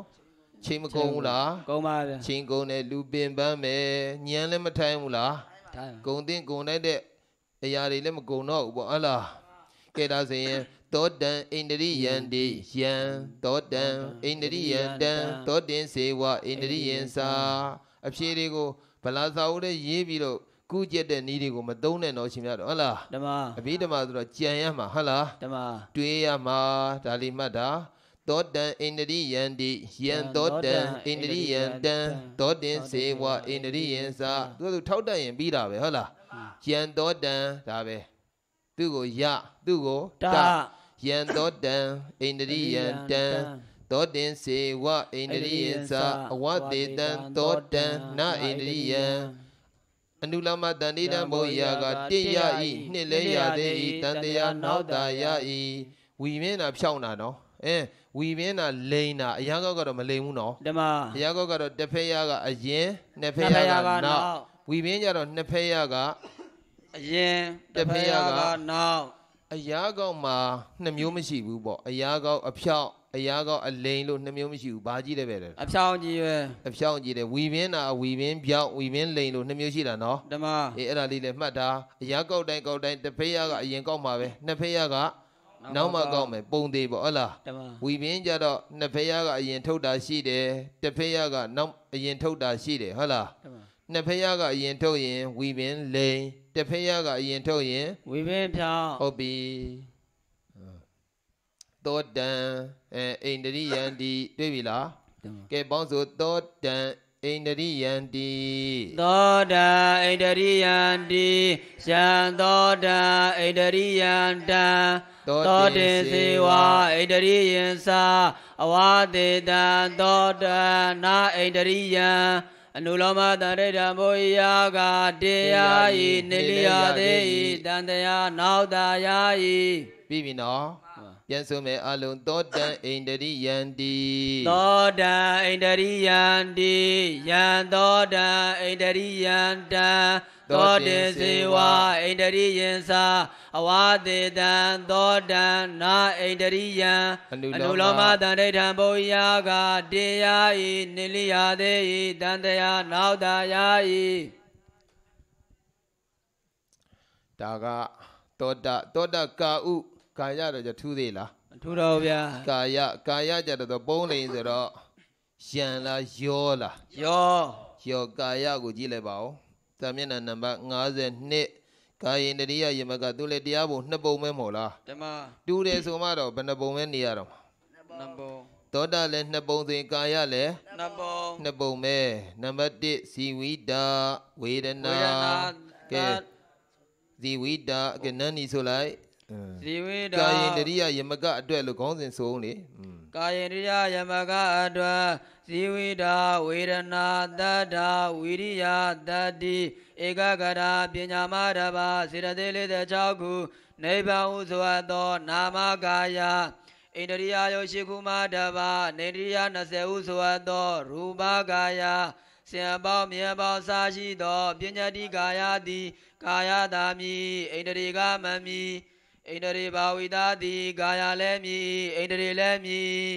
S1: ချိန်မကုန်ဘူးလား
S2: ကုန်းပါဗျာ
S1: ချိန်ကုန်တယ်လူပင်ပန်းမယ်ညံလည်းမထိုင်ဘူးလား
S2: ဒါ
S1: ဂုံတင်ဂုံလိုက်တဲ့အရာတွေလည်းမဂုံတော့ဘူးပေါ့ဟတ်လားကဲဒါဆိုရင် သောတံအိန္ဒရိယံတိယံသောတံအိန္ဒရိယံတံသောတင်စေဝအိန္ဒရိယံစာအဖြေတွေကိုဗလာစာအုပ်ထဲရေးပြီးတော့ကုကျက်တဲ့နည်းတွေကိုမသုံးနဲ့တော့ရှင်များတော့ဟုတ်လား
S2: တမ
S1: အဘိဓမ္မာဆိုတော့ကြံရမှာဟုတ်လား
S2: တမ
S1: တွေးရမှာဒါလေးမှတ်တာသောတံအိန္ဒိယံတိယံသောတံအိန္ဒိယံတံသောတင်စေဝအိန္ဒိယံစာသူကသူထောက်တတ်ရင်ပြီးတာပဲဟုတ်လားယံသောတံဒါပဲသူ့ကိုယသူ့ကို
S2: တာ
S1: ယံသောတံအိန္ဒိယံတံသောတင်စေဝအိန္ဒိယသအဝတေတံသောတံနအိန္ဒိယံအနုလမတန္တိတံဘုရားကတင့်ရဤနှစ်လဲရသေးဤတန်တရားနောက်တာရဤဝီမင်းတာဖြောင်းတာနော်အဲဝီမင်းတာလိန်တာအရာကောက်ကတော့မလိန်ဘူးနော်
S2: ဓမ္မ
S1: အရာကောက်ကတော့တစ်ဖက်ရကအရင်နှစ်ဖ
S2: ဖ
S1: က်
S2: ဖ
S1: ရ
S2: ရ
S1: က
S2: က
S1: နော
S2: နောက်
S1: က်ဝီမင်းကြတော့နှစ်ဖက်ရက
S2: အရင်
S1: တစ်ဖက်ရက
S2: နောက်
S1: အရာကောက်မှာနှစ်မျိုးမရှိဘူးပေါ့အရာကောက်အဖြောင်းအရာကောက်အလိန်လို့နှစ်မျိုးမရှိဘူးဘာကြီးတယ်ပဲလေ
S2: အဖြောင်းကြီးပဲ
S1: အဖြောင်းကြီးတယ်ဝီပင်းတာဝီပင်းပြောင်းဝီပင်းလိန်လို့နှစ်မျိုးရှိတာနော်
S2: ဓမ္မ
S1: အေးအဲ့ဒါလေးလည်းမှတ်တာအရာကောက်တိုင်းကောက်တိုင်းတစ်ဖက်ရကအရင်ကောက်မှာပဲနှစ်ဖက်ရကနောက်မှကောက်မယ်ပုံသေးပေါ့ဟုတ်လား
S2: ဓမ္မ
S1: ဝီပင်းကြတော့နှစ်ဖက်ရကအရင်ထုတ်တာရှိတယ်တစ်ဖက်ရကနောက်အရင်ထုတ်တာရှိတယ်ဟုတ်လား
S2: ဓမ္မ
S1: နှစ်ဖက်ရကအရင်ထုတ်ရင်ဝီပင်းလိန်တစ်ဖက်ရကအရင်ထုတ်ရင်
S2: ဝိပင်းဖြောင်း
S1: ဟုတ်ပြီသောတံအဲအိန္ဒရိယံဒီတွေ့ပြီလား
S2: ဓမ္မ
S1: ကဲပေါင်းဆိုသောတံအိန္ဒရိယံဒီ
S2: သောတာဣတရိယံတိယံသောတာဣတရိယံတံသောတင်စေဝဣတရိယံသာအဝတေတံသောတာနာဣတရိယံ အနုလောမတရိဓမ္မောယာကတရားဤနေလျာသေးဤတန်တရားနောက်တာယာဤ
S1: ပြီးပြီနော် ပြန်ဆိုမယ်အလုံးသောတံအိန္ဒရိယံဒီ
S2: သောတံဣတရိယံတိယံသောတံဣတရိယံတံသောတေစေဝဣတရိယံသာအဝတေတံသောတံနာဣတရိယံ
S1: အနု
S2: အ
S1: လော
S2: နုလောမတန္တိထံဘုရားကတရားဤနိလျာသေးဤတန်တရားနောက်တာယာဤ
S1: ဒါကသောတသောတကာဥ ကာယတော့ကြထူးသေးလား
S2: အထူတော်ဗျာ
S1: ကာယကာယကြတော့ပုံးလိန်ဆိုတော့ယံလားယောလား
S2: ယော
S1: ယောကာယကိုကြည့်လိုက်ပါဦး။သာမျက်နှာနံပါတ်52ကာယင်တရိယယမကသူလည်းတရားပုံနှစ်ပုံပဲမဟုတ်လား
S2: ဓမ္မ။
S1: တူတယ်ဆိုမှတော့ဘယ်နှပုံပဲနေရတော့မှာ
S2: နဘော။
S1: သောတာလည်းနှစ်ပုံဆိုရင်ကာယလည်း
S2: နဘော
S1: နှစ်ပုံပဲ။နံပါတ်1ဇီဝိတာဝေဒ
S2: ဝေ
S1: နာ
S2: ဒနာ
S1: ကဲဇီဝိတာကဲနန်းနီဆိုလိုက် အင်း
S2: ဇီဝိတာ
S1: ကာယင်တရိယယမကအတွက်လို့ခေါင်းစဉ်ဆိုဦးလေ။อืม
S2: ကာယေရိယယမကအတ္တဇီဝိတာဝေဒနာတတ္တာဝိရိယတတ္တိဧကဂရာပညာမတဘာစေတသိက်လေး6ခုနိဗ္ဗာန်ဟုဆိုအပ်သော နာမကာယဣန္ဒရိယယောရှိကုမတဘာနေန္ဒရိယ20ဟုဆိုအပ်သော ရူပကာယဆင်အပေါင်းမြေပေါင်းစားရှိသောပညာတိကာယသည် ကာယတာမီဣန္ဒရိကမမီ ဣန္ဒရိဘာဝိတာတိကာယလည်းမြည်ဣန္ဒရိလည်းမြည်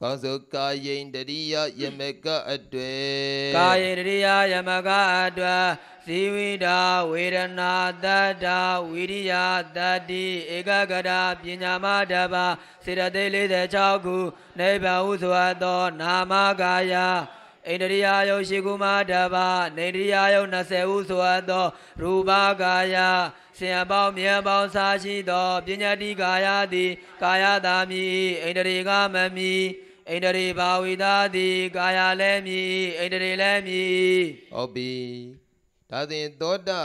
S1: ကောင်းဆိုကာယင်တရိယယမကအတွေ့
S2: ကာယေရိယယမကအတ္တဇီဝိတာဝေဒနာတတ္တာဝိရိယတတ္တိဧကဂရပညာမတဘာစေတသိက်46ခုနိဗ္ဗာန်ဟုဆိုအပ်သောနာမကာယဣန္ဒရိယယုတ်ရှိကုမတဘာနေန္ဒရိယယုတ်20ဟုဆိုအပ်သောရူပကာယ ဆင်အပေါင်းမြေပေါင်းစားရှိသောပညာတိကာယသည်ကာယတာမီဣန္ဒရိကမမီဣန္ဒရိဘာဝိတာတိကာယလည်းမြည်ဣန္ဒရိလည်းမြည်
S1: ဟုတ်ပြီဒါဆိုရင်သောတာ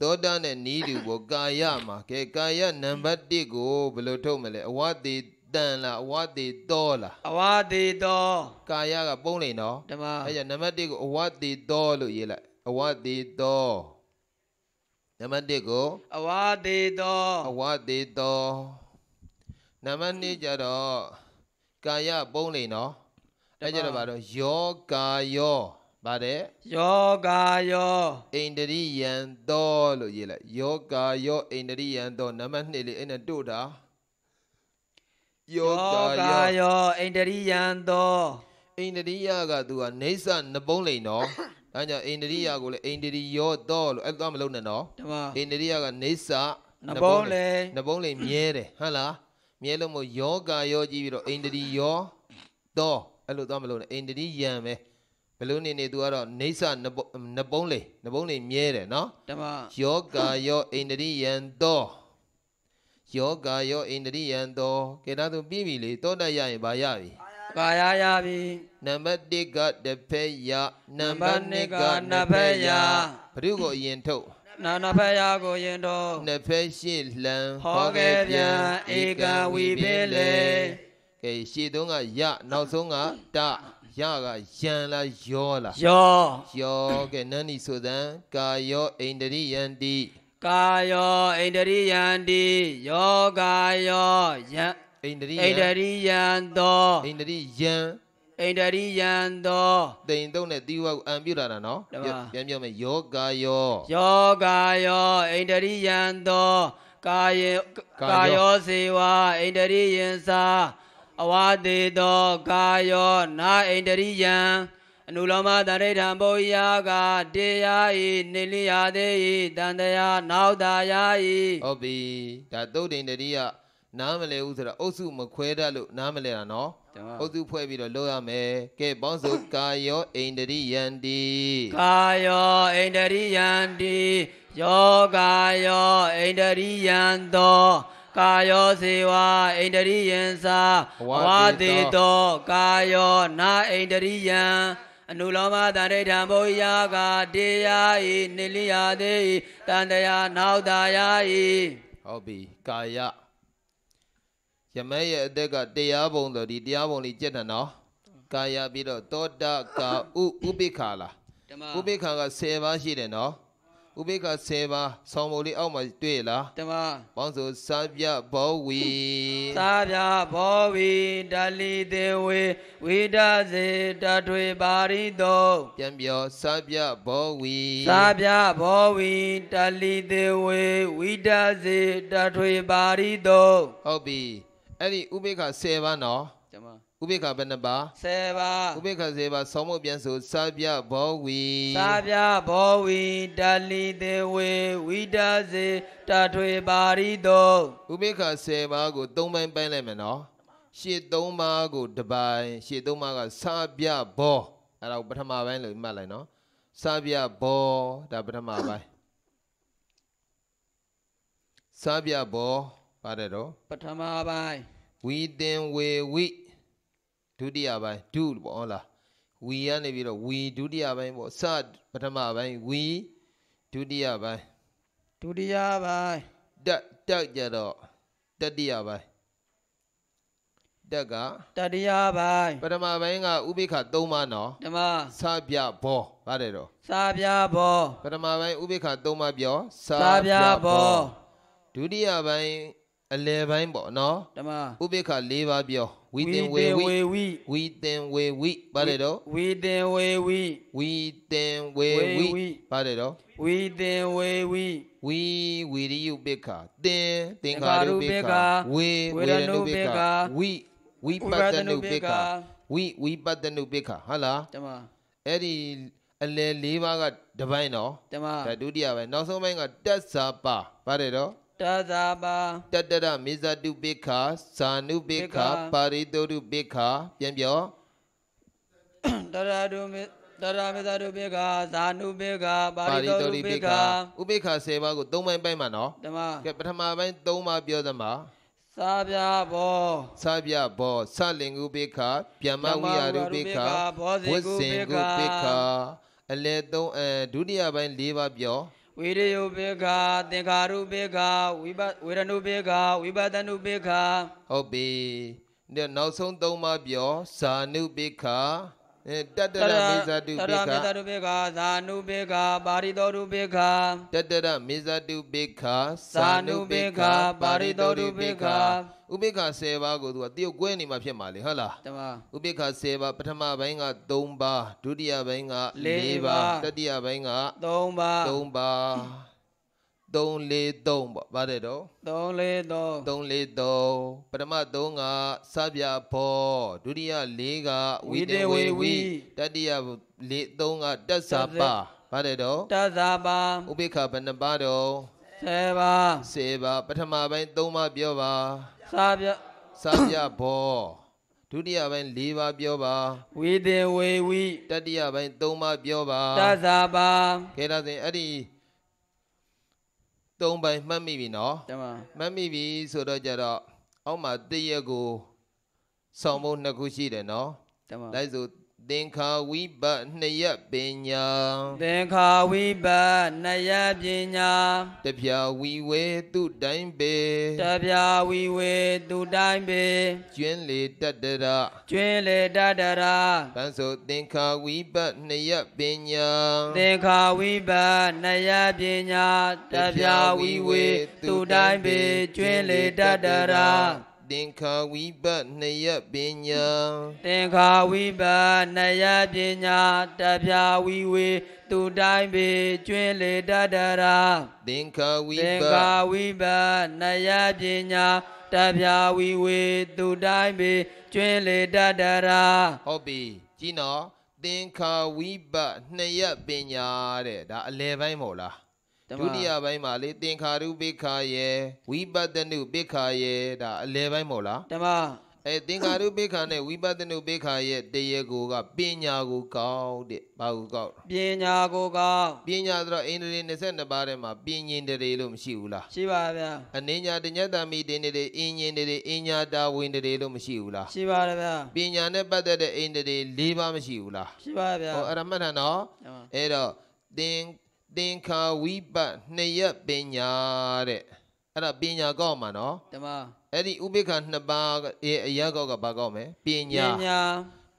S1: သောတာနဲ့နီးတူကိုကာယမှာကဲကာယနံပါတ်1ကိုဘယ်လိုထုတ်မလဲအဝတိတန်လားအဝတိတောလား
S2: အဝတိတော
S1: ကာယကပုံးလိန်နော်
S2: ဓမ္မ
S1: အဲကြောင့်နံပါတ်1ကိုအဝတိတောလို့ရေးလိုက်အဝတိတော နံပါတ်1ကို
S2: အဝတိတော
S1: အဝတိတောနံပါတ်2ကျတော့ကာယပုံးလိန်နော်အဲကြတော့ဗါတော့ယောကာယောဗါတဲ့
S2: ယောဂာယော
S1: အိန္ဒရိယံသောလို့ရေးလိုက်ယောကာယောအိန္ဒရိယံသောနံပါတ်2လေးအဲ့နဲ့တို့တာယောကာယော
S2: ယောဣန္ဒရိယံတော
S1: အိန္ဒရိယကသူကနေဆနပုံးလိန်နော် ဒါကြောင့်အိန္ဒရိယကိုလည်းအိန္ဒရိယောသောလို့အဲ့တော့မလုံးနဲ့နော်
S2: ဓမ္မ
S1: အိန္ဒရိယကနေဆ
S2: နဘုံးလေ
S1: နပုံးလိန်မြဲတယ်ဟုတ်လားမြဲလို့မို့ယောကာယောကြည့်ပြီးတော့အိန္ဒရိယောသောအဲ့လိုတော့မလုံးနဲ့အိန္ဒရိယံပဲဘယ်လိုနေနေသူကတော့နေဆနပုံးနပုံးလိန်နပုံးလိန်မြဲတယ်နော်
S2: ဓမ္မ
S1: ယောကာယောအိန္ဒရိယံသောယောကာယောအိန္ဒရိယံသောကဲဒါဆိုပြီးပြီလေတောတတ်ရရင်ဘာရပြီ
S2: ကာယယာပိ
S1: နံပါတ်1ကတစ်ဖက်ရနံ
S2: နံ
S1: ပါ
S2: ပါ
S1: တ်
S2: တ်
S1: 2
S2: 2
S1: က
S2: ကန
S1: နှစ်
S2: ဖ
S1: ဖ
S2: က်
S1: က်ရ
S2: ယာ
S1: ဘုရုကိုအရင်ထုတ်
S2: နာနာဖယားကိုရင်တော်
S1: နှစ်ဖက်ရှိလှံ
S2: ဟောခဲ့ပြန်ဧကံဝီပေလေ
S1: ကဲရှေ့တုံးကယနောက်ဆုံးကတယကယံလားယောလား
S2: ယော
S1: ယောကဲနန္ဒီဆိုသံကာယောဣန္ဒရိယန္တိ
S2: ကာယောဣန္ဒရိယန္တိယောကာယောယံ
S1: ဣန္ဒရိ
S2: ဣ
S1: ယ
S2: န္ဒရိယံသော
S1: ဣန္ဒရိယံ
S2: ဣန္ဒရိယံသော
S1: တိန်တုံးနဲ့တီဝါကိုအံပြုတာတာနော်
S2: တပါး
S1: ပြန်ပြောမယ်ယောကာယော
S2: ယောကာယောဣန္ဒရိယံသောကာယေကာယောစေဝဣန္ဒရိယံသာအဝါတေသောကာယောနာဣန္ဒရိယံအနုလောမတရိဋ္ဌံဘုယာကတေယာဤနေလိယသေးဤတန်တရာနောက်တာယာဤ
S1: ဟုတ်ပြီဒါသုတ်တိန်တရိယ နားမလဲဘူးဆိုတော့အုပ်စုမခွဲတတ်လို့နားမလဲတာနော်အုပ်စုဖွဲ့ပြီးတော့လုပ်ရမယ်ကဲပေါင်းစုကာယောဣန္ဒရိယန္တိ
S2: ကာယောဣန္ဒရိယံတိယောကာယောဣန္ဒရိယံသောကာယောစေဝဣန္ဒရိယံသာဝါတိတောကာယောနာဣန္ဒရိယံအနုလောမတရိဋ္ဌံဘုယာကတေယာဤနိလိယသေးဤတန်တရာနောက်တာယာဤ
S1: ဟုတ်ပြီကာယ ယမရဲ့အသက်ကတရားပုံဆိုဒီတရားပုံလေးကြက်တယ်နော်ကာယပြီးတော့သောတာကာဥဥပိ္ပခာလား
S2: ဓမ္မ
S1: ဥပိ္ပခာက10ပါးရှိတယ်နော်ဥပိ္ပခာ10ပါးဆောင်းပုံလေးအောက်မှာတွေ့လား
S2: ဓမ္မ
S1: ပေါင်းစုစာပြဘောဝီ
S2: သာဗျာဘောဝီတလီတေဝေဝိဒစေတထွေပါရိတော
S1: ပြန်ပြောစာပြဘောဝီ
S2: သာဗျာဘောဝီတလီတေဝေဝိဒစေတထွေပါရိတော
S1: ဟုတ်ပြီ အဲ့ဒီဥပိ္ပခာ10ပါးနော်
S2: ဓမ္မ
S1: ဥပိ္ပခာဘယ်နှပါး
S2: ဆေပါ
S1: ဥပိ္ပခာ10ပါးဆောင်းမပြန်ဆိုစာပြဘောဝီ
S2: သာဗျာဘောဝီတလီတေဝေဝိဒစေတထွေပါရိတော
S1: ဥပိ္ပခာ10ပါးကို3ပိုင်းပိုင်းလိုက်မယ်နော်ရှစ်3ပါးကိုတစ်ပိုင်းရှစ်3ပါးကစာပြဘောအဲ့ဒါကိုပထမပိုင်းလို့မှတ်လိုက်နော်စာပြဘောဒါပထမပိုင်းစာပြဘော ပါတယ်တော့
S2: ပထမပိုင်း
S1: ဝီတင်ဝေဝိဒုတိယပိုင်းဒုပေါ့ဟုတ်လားဝီကနေပြီးတော့ဝီဒုတိယပိုင်းပေါ့စပထမပိုင်းဝီဒုတိယပိုင်း
S2: ဒုတိယပိုင်း
S1: တက်တက်ကြတော့တတိယပိုင်းတက်က
S2: တတိယပိုင်း
S1: ပထမပိုင်းကဥပိ္ပခ3ပါးနော်
S2: ဓမ္မ
S1: စပြဘောပါတယ်တော့
S2: သာဗျာဘော
S1: ပထမပိုင်းဥပိ္ပခ3ပါးပြောစ
S2: သာဗျာဘော
S1: ဒုတိယပိုင်း အလယ်ပိုင်းပေါ့နော်
S2: ဓမ္မ
S1: ဥပိ္ပခ4ပါးပြောဝီတင်ဝေဝိ
S2: ဝီ
S1: ဝီတင်ဝေဝိပါတယ်တော့
S2: ဝီတင်ဝေဝီ
S1: ဝီတင်ဝေဝိပါတယ်တော့
S2: ဝီတင်ဝေဝီ
S1: ဝီဝီရိယုပိက္ခာတင်သင်္ခါရုပိက္ခာဝေဝေရဏုပိက္ခာဝိဝိပတ္တနုပိက္ခာဝိဝိပတ္တနုပိက္ခာဟုတ်လား
S2: ဓမ္မ
S1: အဲ့ဒီအလယ်၄ပါးကတစ်ပိုင်းနော်
S2: ဓမ္မ
S1: ဒါဒုတိယပိုင်းနောက်ဆုံးပိုင်းကတက်ဇာပါပါတယ်တော့
S2: တသပါ
S1: တတရမေဇတုပိက္ခာဇာနုပိက္ခာ
S2: ပိက္ခာ
S1: ပါရိတောတုပိက္ခာပြန်ပြော
S2: တရတုမေတရမေသတုပေကဇာနုပေကပါရိတောတုပေက
S1: ဥပိက္ခာ10ပါးကို၃ပိုင်းပိုင်းမှာနော်
S2: ဓမ္မ
S1: ကဲပထမပိုင်း၃ပါးပြောသမှာ
S2: သာဗျာဘော
S1: စပြဘောစလင်ကုပိခာဗျမဝိယရုပိခာ
S2: ဘောဇေ
S1: ဝတ်
S2: ကု
S1: စင်
S2: ပေက
S1: ကုပိခာအလဲသုံးအဲဒုတိယပိုင်း၄ပါးပြော
S2: ဝိရိယုပေကသင်္ခါရုပေကဝိပဝေရဏုပေကဝိပတနုပေက
S1: ဟုတ်ပြီဒီနောက်ဆုံး၃ပါးပြောဇာနုပိခာအဲ တတရမေဇတု
S2: တ
S1: ပိ
S2: ရ
S1: ခာ
S2: မေသတုပေကဇာနုပေကပါရိတောတုပေက
S1: တတရမေဇတုပိခာ
S2: ဇာနုပိခာပါရိတောတုပိခာ
S1: ဥပိခာ10ပါးကိုသူကတရုတ်ကွဲနေမှာဖြစ်မှာလေဟုတ်လား
S2: ဓမ္မ
S1: ဥပိ္ပခာ10ပါးပထမပိုင်းက3ပါးဒုတိယပိုင်းက
S2: လေး
S1: 4
S2: ပါး
S1: ပါးတတိယပိုင်းက
S2: 3ပါး
S1: 3ပါး 3 4 3ပေါ့ဗါတယ်တော့
S2: 3လေး3
S1: 3 4 3ပထမ3ကစပြဘောဒုတိယ4ကဝိတေဝေဝိတတိယ4 3ကတက်စာပါဗါတယ်တော့
S2: တသပါ
S1: ဥပိ္ပခာဘယ်နှပါးတော့
S2: 7ပါး
S1: 10ပါးပထမပိုင်း3ပါးပြောပါ
S2: သာဗျ
S1: စပြဘောဒုတိယပိုင်း4ပါးပြောပါ
S2: ဝိတေဝေဝိ
S1: တတိယပိုင်း3ပါးပြောပါ
S2: တသပါ
S1: ခဲဒါဆိုရင်အဲ့ဒီ 3ပိုင်းမှတ်မိပြီနော်
S2: ဓမ္မ
S1: မှတ်မိပြီဆိုတော့ကြတော့အောက်မှာတည့်ရက်ကိုဆောင်ဖို့နှစ်ခုရှိတယ်နော်
S2: ဓမ္မ
S1: လိုက်ဆို သင်္ခါဝိပတ်နှစ်ရက်ပညာ
S2: သင်္ခါဝိပတ်နယပညာ
S1: တပြာဝီဝေသူတိုင်းပေ
S2: တပြာဝီဝေသူတိုင်းပေ
S1: ကျွင်းလေတတ္တရ
S2: ကျွင်းလေတတရာ
S1: ပန်းဆိုသင်္ခါဝိပတ်နှစ်ရက်ပညာ
S2: သင်္ခါဝိပတ်နယပညာတပြာဝီဝေသူတိုင်းပေကျွင်းလေတတရာ
S1: သင်္ခါဝိပတ်နှစ်ရက်ပညာ
S2: သင်္ခါဝိပတ်နယပညာတပြာဝီဝေသူတိုင်းပေကျွင်းလေတတရာ
S1: သင်္ခါဝိ
S2: သင်္ပခါဝိပတ်နယပညာတပြာဝီဝေသူတိုင်းပေကျွင်းလေတတရာ
S1: ဟုတ်ပြီကြည့်နော်သင်္ခါဝိပတ်နှစ်ရက်ပညာတဲ့ဒါအလယ်ပိုင်းမို့လား ဒုတိယပိုင်းမှာလေသင်္ခါရုပိခာယေဝိပဿနုပိခာယေဒါအလယ်ပိုင်းမို့လား
S2: ဓမ္မ
S1: အဲသင်္ခါရုပိခာနဲ့ဝိပဿနုပိခာရဲ့တရေကိုကပညာကိုကောက်တဲ့ဘာကိုကောက်
S2: ပညာကိုကောင်း
S1: ပညာဆိုတော့အိန္ဒြေ22ပါးထဲမှာပင်ញင်တရေလို့မရှိဘူးလား
S2: ရှိပါဗျာ
S1: အနိညာတညတမိတင်းတရေအင်းញင်တရေအညာတာဝင်တရေလို့မရှိဘူးလား
S2: ရှိပါတယ်ဗျာ
S1: ပညာနဲ့ပတ်သက်တဲ့အိန္ဒြေ၄ပါးမရှိဘူးလား
S2: ရှိပါဗျာ
S1: ဟောအဲ့ဒါမှတ်ထားနော်
S2: ဓမ္မ
S1: အဲ့တော့သင် သင်္ခါဝိပတ်နှစ်ရက်ပညာတဲ့အဲ့ဒါပညာကောက်မှာနော်
S2: ဓမ္မ
S1: အဲ့ဒီဥပိ္ပခနှစ်ပါးရဲ့အရာကောက်ကဘာကောက်မယ်ပ
S2: ပ
S1: ညာ
S2: ညာ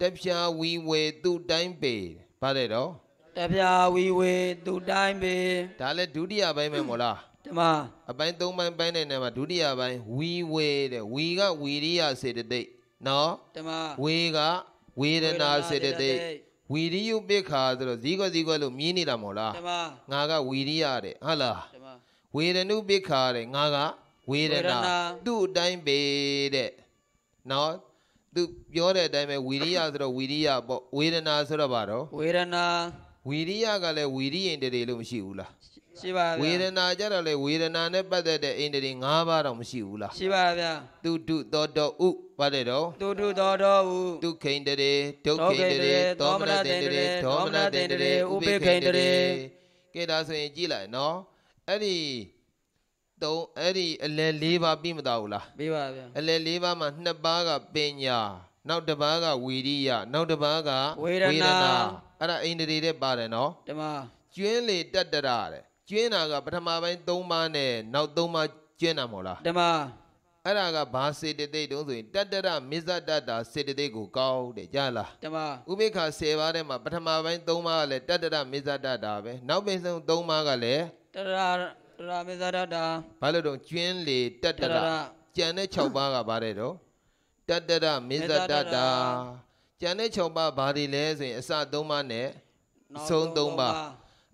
S1: တပြာဝီဝေသူတိုင်းပေပါတယ်တော့
S2: တပြာဝီဝေသူတိုင်းပေ
S1: ဒါလည်းဒုတိယပိုင်းပဲမို့လား
S2: ဓမ္မ
S1: အပိုင်း၃ပိုင်းပိုင်းတဲ့နေရာမှာဒုတိယပိုင်းဝီဝေတဲ့ဝီကဝီရိယစေတသိက်နော်
S2: ဓမ္မ
S1: ဝေကဝေဒနာစေတသိက် ဝီရိယုပိ္ခာဆိုတော့ဇီးကွက်ဇီးကွက်လို့မြည်နေတာမို့လား
S2: ဓမ္မ
S1: ငါကဝီရိယတဲ့ဟုတ်လား
S2: ဓမ္မ
S1: ဝေဒနုပိ္ခာတဲ့ငါကဝေဒ
S2: ဝေဒ
S1: နာ
S2: နာ
S1: သူ့အတိုင်းပဲတဲ့နော်သူပြောတဲ့အတိုင်းပဲဝီရိယဆိုတော့ဝီရိယပေါ့ဝေဒနာဆိုတော့ဗါတော့
S2: ဝေဒနာ
S1: ဝီရိယကလည်းဝီရိယင်တရေလို့မရှိဘူးလား
S2: ရှိပါဗျာ
S1: ဝေဒနာကြတော့လေဝေဒနာနဲ့ပတ်သက်တဲ့အင်တရေ၅ပါးတော့မရှိဘူးလား
S2: ရှိပါဗျာ
S1: သူတုသောတောဥပါတယ်တော့
S2: တူတူတော်တော်ဟု
S1: ဒုခိန်တရေဒုက္ခိန်တရေသောမနတိန်တရေဒေါမနတိန်တရေဥပိခိန်တရေကဲဒါဆိုရင်ကြည့်လိုက်နော်အဲ့ဒီသုံးအဲ့ဒီအလယ်၄ပါးပြီးမတော့ဘူးလား
S2: ပြီးပါဗျာ
S1: အလယ်၄ပါးမှာနှစ်ပါးကပညာနောက်တစ်ပါးကဝီရိယနောက်တစ်ပါးက
S2: ဝေဒနာ
S1: အဲ့ဒါအိန္ဒြေတဲ့ပါတယ်နော်
S2: ဓမ္မ
S1: ကျွင်းလေတတ္တရတဲ့ ကျွင်းတာကပထမပိုင်း၃ပါးနဲ့နောက်၃ပါးကျွင်းတာမဟုတ်လား
S2: ဓမ္မ
S1: အဲ့ဒါကဘာစေတသိက်တုံးဆိုရင်တတ္တရမစ္ဆတတ္တာစေတသိက်ကိုကောက်တယ်ကြားလား
S2: ဓမ္မ
S1: ဥပိ္ပခာ10ပါးထဲမှာပထမပိုင်း3ပါးကလည်းတတ္တရမစ္ဆတတ္တာပဲနောက်ပိတ်ဆုံး3ပါးကလည်း
S2: တရာတရာမေဇာရတာ
S1: ဘာလို့တော့ကျွင်းလေတတ္တ
S2: တ
S1: ရ
S2: ရာ
S1: ကျန်တဲ့6ပါးကပါတယ်တော့တတ္တရမစ္ဆတတ္တာကျန်တဲ့6ပါးဘာတွေလဲဆိုရင်အစ3ပါးနဲ့အဆုံးသုံးပါ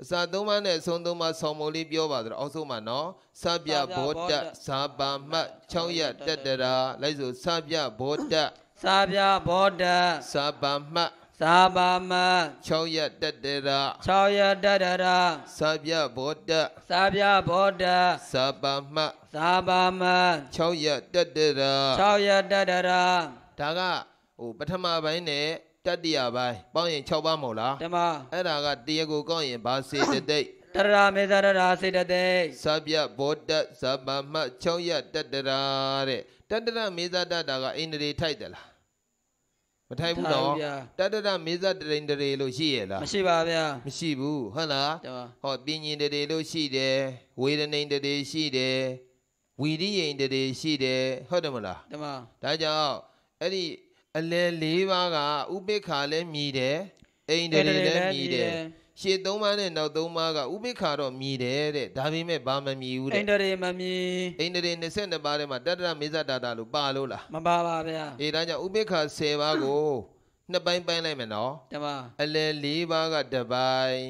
S1: အစာ3ပါးနဲ့အဆုံး3ပါးဆောင်းမုံလေးပြောပါဆိုတော့အောက်ဆုံးမှာနော်စပြဘောတ္တဇာပါမတ်6ရက်တတ္တရာလိုက်ဆိုစပြဘောတ္တ
S2: စာပြဘောဓ
S1: ဇာပါမတ်
S2: သာဘာမ
S1: 6ရက်တတ္တရာ
S2: 6ရတတရာ
S1: စပြဘောတ္တ
S2: စာပြဘောဓ
S1: ဇာပါမတ်
S2: သာဘာမ
S1: 6ရက်တတ္တရာ
S2: 6ရတတရာ
S1: ဒါကဟိုပထမပိုင်းနဲ့ တတိယပိုင်းပေါင်းရင်6ပါးမဟုတ်လား
S2: ဓမ္မ
S1: အဲ့ဒါကတရားကိုကောက်ရင်ဘာစေတသိက်
S2: တရာမေဇာရတာစေတသိက်
S1: စပြဘောတ္တဇဗမတ်6ရက်တတ္တရာတဲ့တတ္တရမေဇတတ္တာကအိန္ဒြေထိုက်တယ်လားမထိုက်ဘူးတော့
S2: ဗျာ
S1: တတ္တရမေဇတရိန္ဒြေလို့ရှိရဲ့လား
S2: မရှိပါဗျာ
S1: မရှိဘူးဟုတ်လား
S2: ဓမ္မ
S1: ဟောပင်ញင်တရေလို့ရှိတယ်ဝေဒနိန်တရေရှိတယ်ဝီရိယိန်တရေရှိတယ်ဟုတ်တယ်မလား
S2: ဓမ္မ
S1: ဒါကြောင့်အဲ့ဒီ အလယ်၄ပါးကဥပိ္ပခာလည်းမြည်တယ်အိန္ဒြေလည်းမြည်တယ်ရှေ့၃ပါးနဲ့နောက်၃ပါးကဥပိ္ပခာတော့မြည်တယ်တဲ့ဒါပေမဲ့ဘာမမြည်ဘူး
S2: အိ
S1: တဲ့
S2: န္ဒြေမမီ
S1: အိန္ဒြေ22ပါးထဲမှာတတ္တရမေဇတာတာလို့ပါလို့လား
S2: မပါပါဗျာ
S1: အေးဒါကြောင့်ဥပိ္ပခာ10ပါးကို နှစ်ပိုင်းပိုင်းလိုက်မယ်နော်
S2: ဓမ္မ
S1: အလယ်၄ပါးကတစ်ပိုင်း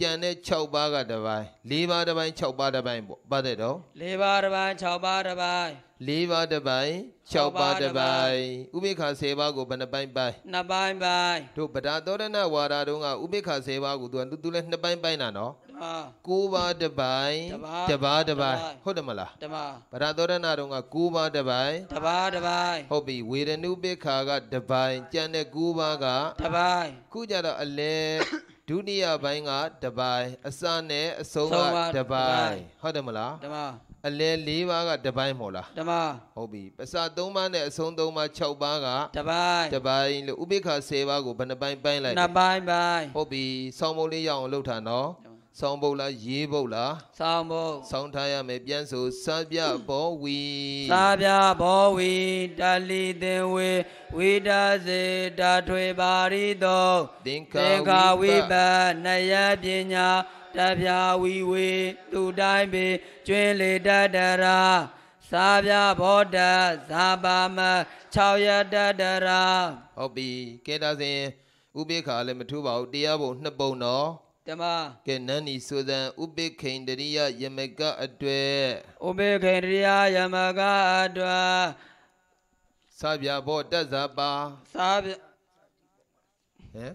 S1: ကြံတဲ့6ပါးကတစ်ပိုင်း၄ပါးတစ်ပိုင်း6ပါးတစ်ပိုင်းပေါ့ပါတယ်တော့
S2: ၄ပါးတစ်ပိုင်း6ပါးတစ်ပိုင်း
S1: ၄ပါးတစ်ပိုင်း6ပါးတစ်ပိုင်းဥပိ္ပခာ10ပါးကိုဘယ်နှပိုင်းပိုင်း
S2: နှစ်ပိုင်းပိုင်း
S1: တို့ဗဒသောရဏဝါဒတုန်းကဥပိ္ပခာ10ပါးကိုသူကသူလည်းနှစ်ပိုင်းပိုင်းတာနော်
S2: ဓမ္မ
S1: 9ပါးတစ်ပိုင်း
S2: တစ်ပါး
S1: တစ်ပါးတစ်ပိုင်း
S2: တစ်ပိုင်း
S1: ဟုတ်တယ်မလား
S2: ဓမ္မ
S1: ဗဒသောရဏတုန်းက9ပါးတစ်ပိုင်း
S2: တစ်ပါးတစ်ပိုင်း
S1: ဟုတ်ပြီဝေဒနုပိ္ပခာကတစ်ပိုင်းကြံတဲ့9ပါးက
S2: တစ်ပိုင်း
S1: ခုကြတော့အလဲဒုတိယပိုင်းကတစ်ပိုင်းအစနဲ့အဆုံးကတစ်ပိုင်းဟုတ်တယ်မလား
S2: ဓမ္မ
S1: အလဲ၄ပါးကတစ်ပိုင်းမို့လား
S2: ဓမ္မ
S1: ဟုတ်ပြီပစ၃ပါးနဲ့အဆုံး၃ပါး6ပါးက
S2: တပိုင်း
S1: တစ်ပိုင်းလို့ဥပိ္ပခာ10ပါးကိုဘယ်နှပိုင်းပိုင်းလိုက်လဲ
S2: နှစ်ပိုင်းပိုင်း
S1: ဟုတ်ပြီဆောင်းပုတ်လေးရအောင်လှုပ်ထားနော် ဆောင်းပုတ်လားရေးပုတ်လား
S2: ဆောင်းဖို့
S1: ဆောင်းထားရမယ်ပြန်ဆိုစပြဘောဝီ
S2: သာပြဘောဝီတလီသင်ဝေဝိဒစေတထွေပါရိတော
S1: သင်္သေ
S2: ခာဝိပနယပညာတပြာဝီဝေသူတိုင်းပေကျွင်းလေတတရာသာပြဘောဓဇာပါမ6ရတတရာ
S1: ဟုတ်ပြီကဲဒါစဉ်ဥပိ္ပခာလည်းမထူးပါဘူးတရားပုံနှစ်ပုံနော်
S2: ဓမ္မ
S1: ကဲနန်းနီဆိုသံဥပိ္ပခိန်တရိယယမကအတွေ့
S2: ဥပေခေတရိယယမကအတွာ
S1: စပြဘောတတ်ဇာပါ
S2: သာပြ
S1: ဟမ်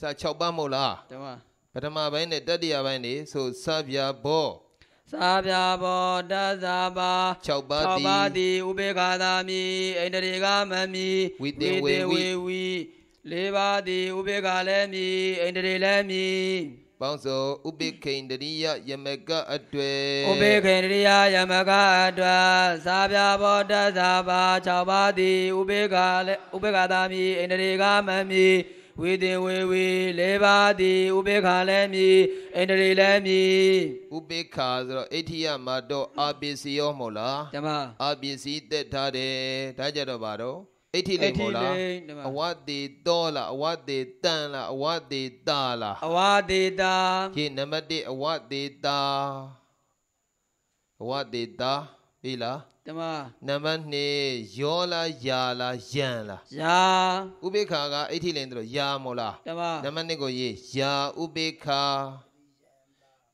S1: စာ6ပါးမဟုတ်လား
S2: ဓမ္မ
S1: ပထမပိုင်းနဲ့တတိယပိုင်းနေဆိုစပြဘော
S2: သာပြဘောတသပါ
S1: 6ပါး
S2: သော
S1: သည်
S2: ပါတိဥပေက္ခသာမိဣန္ဒြေကမမီ
S1: ဝိတေဝေဝိ
S2: ဝိ လေးပါးတိဥပေက္ခလည်းမီဣန္ဒြေလည်းမီ
S1: ပေါင်းစုံဥပိ္ပခိန်တရိယယမကအတွေ့
S2: ဥပေက္ခေတရိယယမကအတ္တသာပြဘောတသပါ6ပါးတိဥပေက္ခလည်းဥပေက္ခသာမိဣန္ဒြေကမမီဝိတေဝေဝိလေးပါးတိဥပေက္ခလည်းမီဣန္ဒြေလည်းမီ
S1: ဥပိ္ပခာဆိုတော့အဋ္ဌိယမှာတော့အာပစ္စယောမဟုတ်လား
S2: ဓမ္မ
S1: အာပစ္စည်းတက်ထားတယ်ဒါကြတော့ဗါတော့ အဋ္ဌိလိမ့်မဟုတ်လား
S2: အဋ္ဌိလိမ့်ဓမ္မ
S1: အဝတိတောလားအဝတိတန်လားအဝတိတာလား
S2: အဝတိတာ
S1: ခေနံပါတ်1အဝတိတာအဝတိတာပြီလား
S2: ဓမ္မ
S1: နံပါတ်2ယောလားယာလားယံလား
S2: ယာ
S1: ဥပိ္ပခာကအဋ္ဌိလိမ့်တို့ယာမဟုတ်လား
S2: ဓမ္မ
S1: နံပါတ်2ကိုရေးယာဥပိ္ပခာ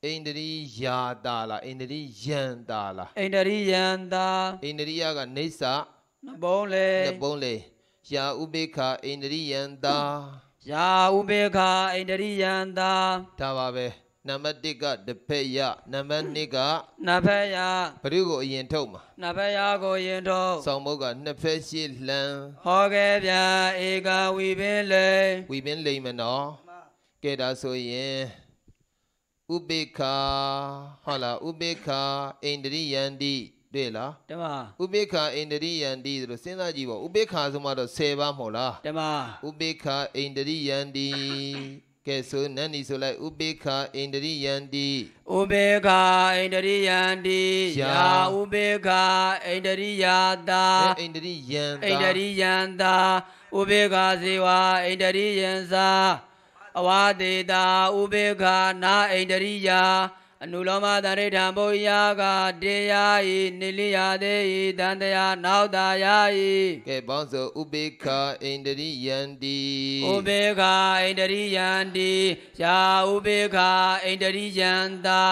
S1: ဣန္ဒြိယာတာလားဣန္ဒြိယံတာလား
S2: ဣန္ဒရိယံတာ
S1: ဣန္ဒြိယကနေသ
S2: နဘုံလေ
S1: နှစ်ပုံလေယာဥပိ္ပခာဣန္ဒြိယံတာ
S2: ယာဥပေက္ခဣန္ဒရိယံတာ
S1: ဒါပါပဲနံပါတ်1ကတဖက်ယနံပါတ်2က
S2: နဖက်ယ
S1: ဘုရုကိုအရင်ထုတ်မှာ
S2: နဖက်ယကိုယင်ထုတ်
S1: ဆောင်းဘုတ်ကနှစ်ဖက်ရှိလှမ်း
S2: ဟောခဲ့ဗျာဧကဝိပင်လေ
S1: ဝီပင်လိမ့်မနော်ကဲဒါဆိုရင်ဥပိ္ပခာဟုတ်လားဥပိ္ပခာဣန္ဒြိယံတိ တွေ့လား
S2: ဓမ္မ
S1: ဥပိ္ပခာဣန္ဒြိယံတိဆိုတော့စဉ်းစားကြည့်ပေါ့ဥပိ္ပခာဆိုမှတော့10ပါးမဟုတ်လား
S2: ဓမ္မ
S1: ဥပိ္ပခာဣန္ဒြိယံတိကဲဆိုနန်းနီဆိုလိုက်ဥပိ္ပခာဣန္ဒြိယံတိ
S2: ဥပေက္ခဣန္ဒရိယံတိ
S1: ယာ
S2: ယာဥပေက္ခဣန္ဒရိယာတာ
S1: ဣန္ဒြိယံ
S2: ဣန္ဒရိယံတာဥပေက္ခဇေဝဣန္ဒရိယံသာအဝတေတာဥပေက္ခနာဣန္ဒရိယာ အနုလောမတရိဋံဘုယာကတေယာဤနိလိယတေဤတန်တရာနောက်တာယာဤ
S1: ကဲပေါင်းဆိုဥပိ္ပခာဣန္ဒြိယံတိ
S2: ဥပေက္ခဣန္ဒရိယံတိယာဥပေက္ခဣန္ဒရိယံတာ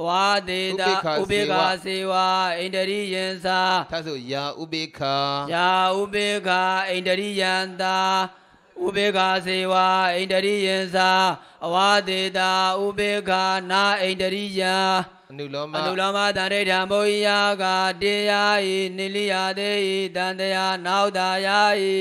S2: အဝတေတာဥပေက္ခစေဝဣန္ဒရိယံသာ
S1: ถ้าဆိုယာဥပိ္ပခာ
S2: ယာဥပေက္ခဣန္ဒရိယံတာ ဥပေက္ခစေဝဣန္ဒရိယံသာအဝတေတာဥပေက္ခနာဣန္ဒရိယံ
S1: အနုလောမ
S2: အနုလောမတန္တေထံဘုယာကတေယာဤနိလိယတေဤတန်တရာနောက်တာယာဤ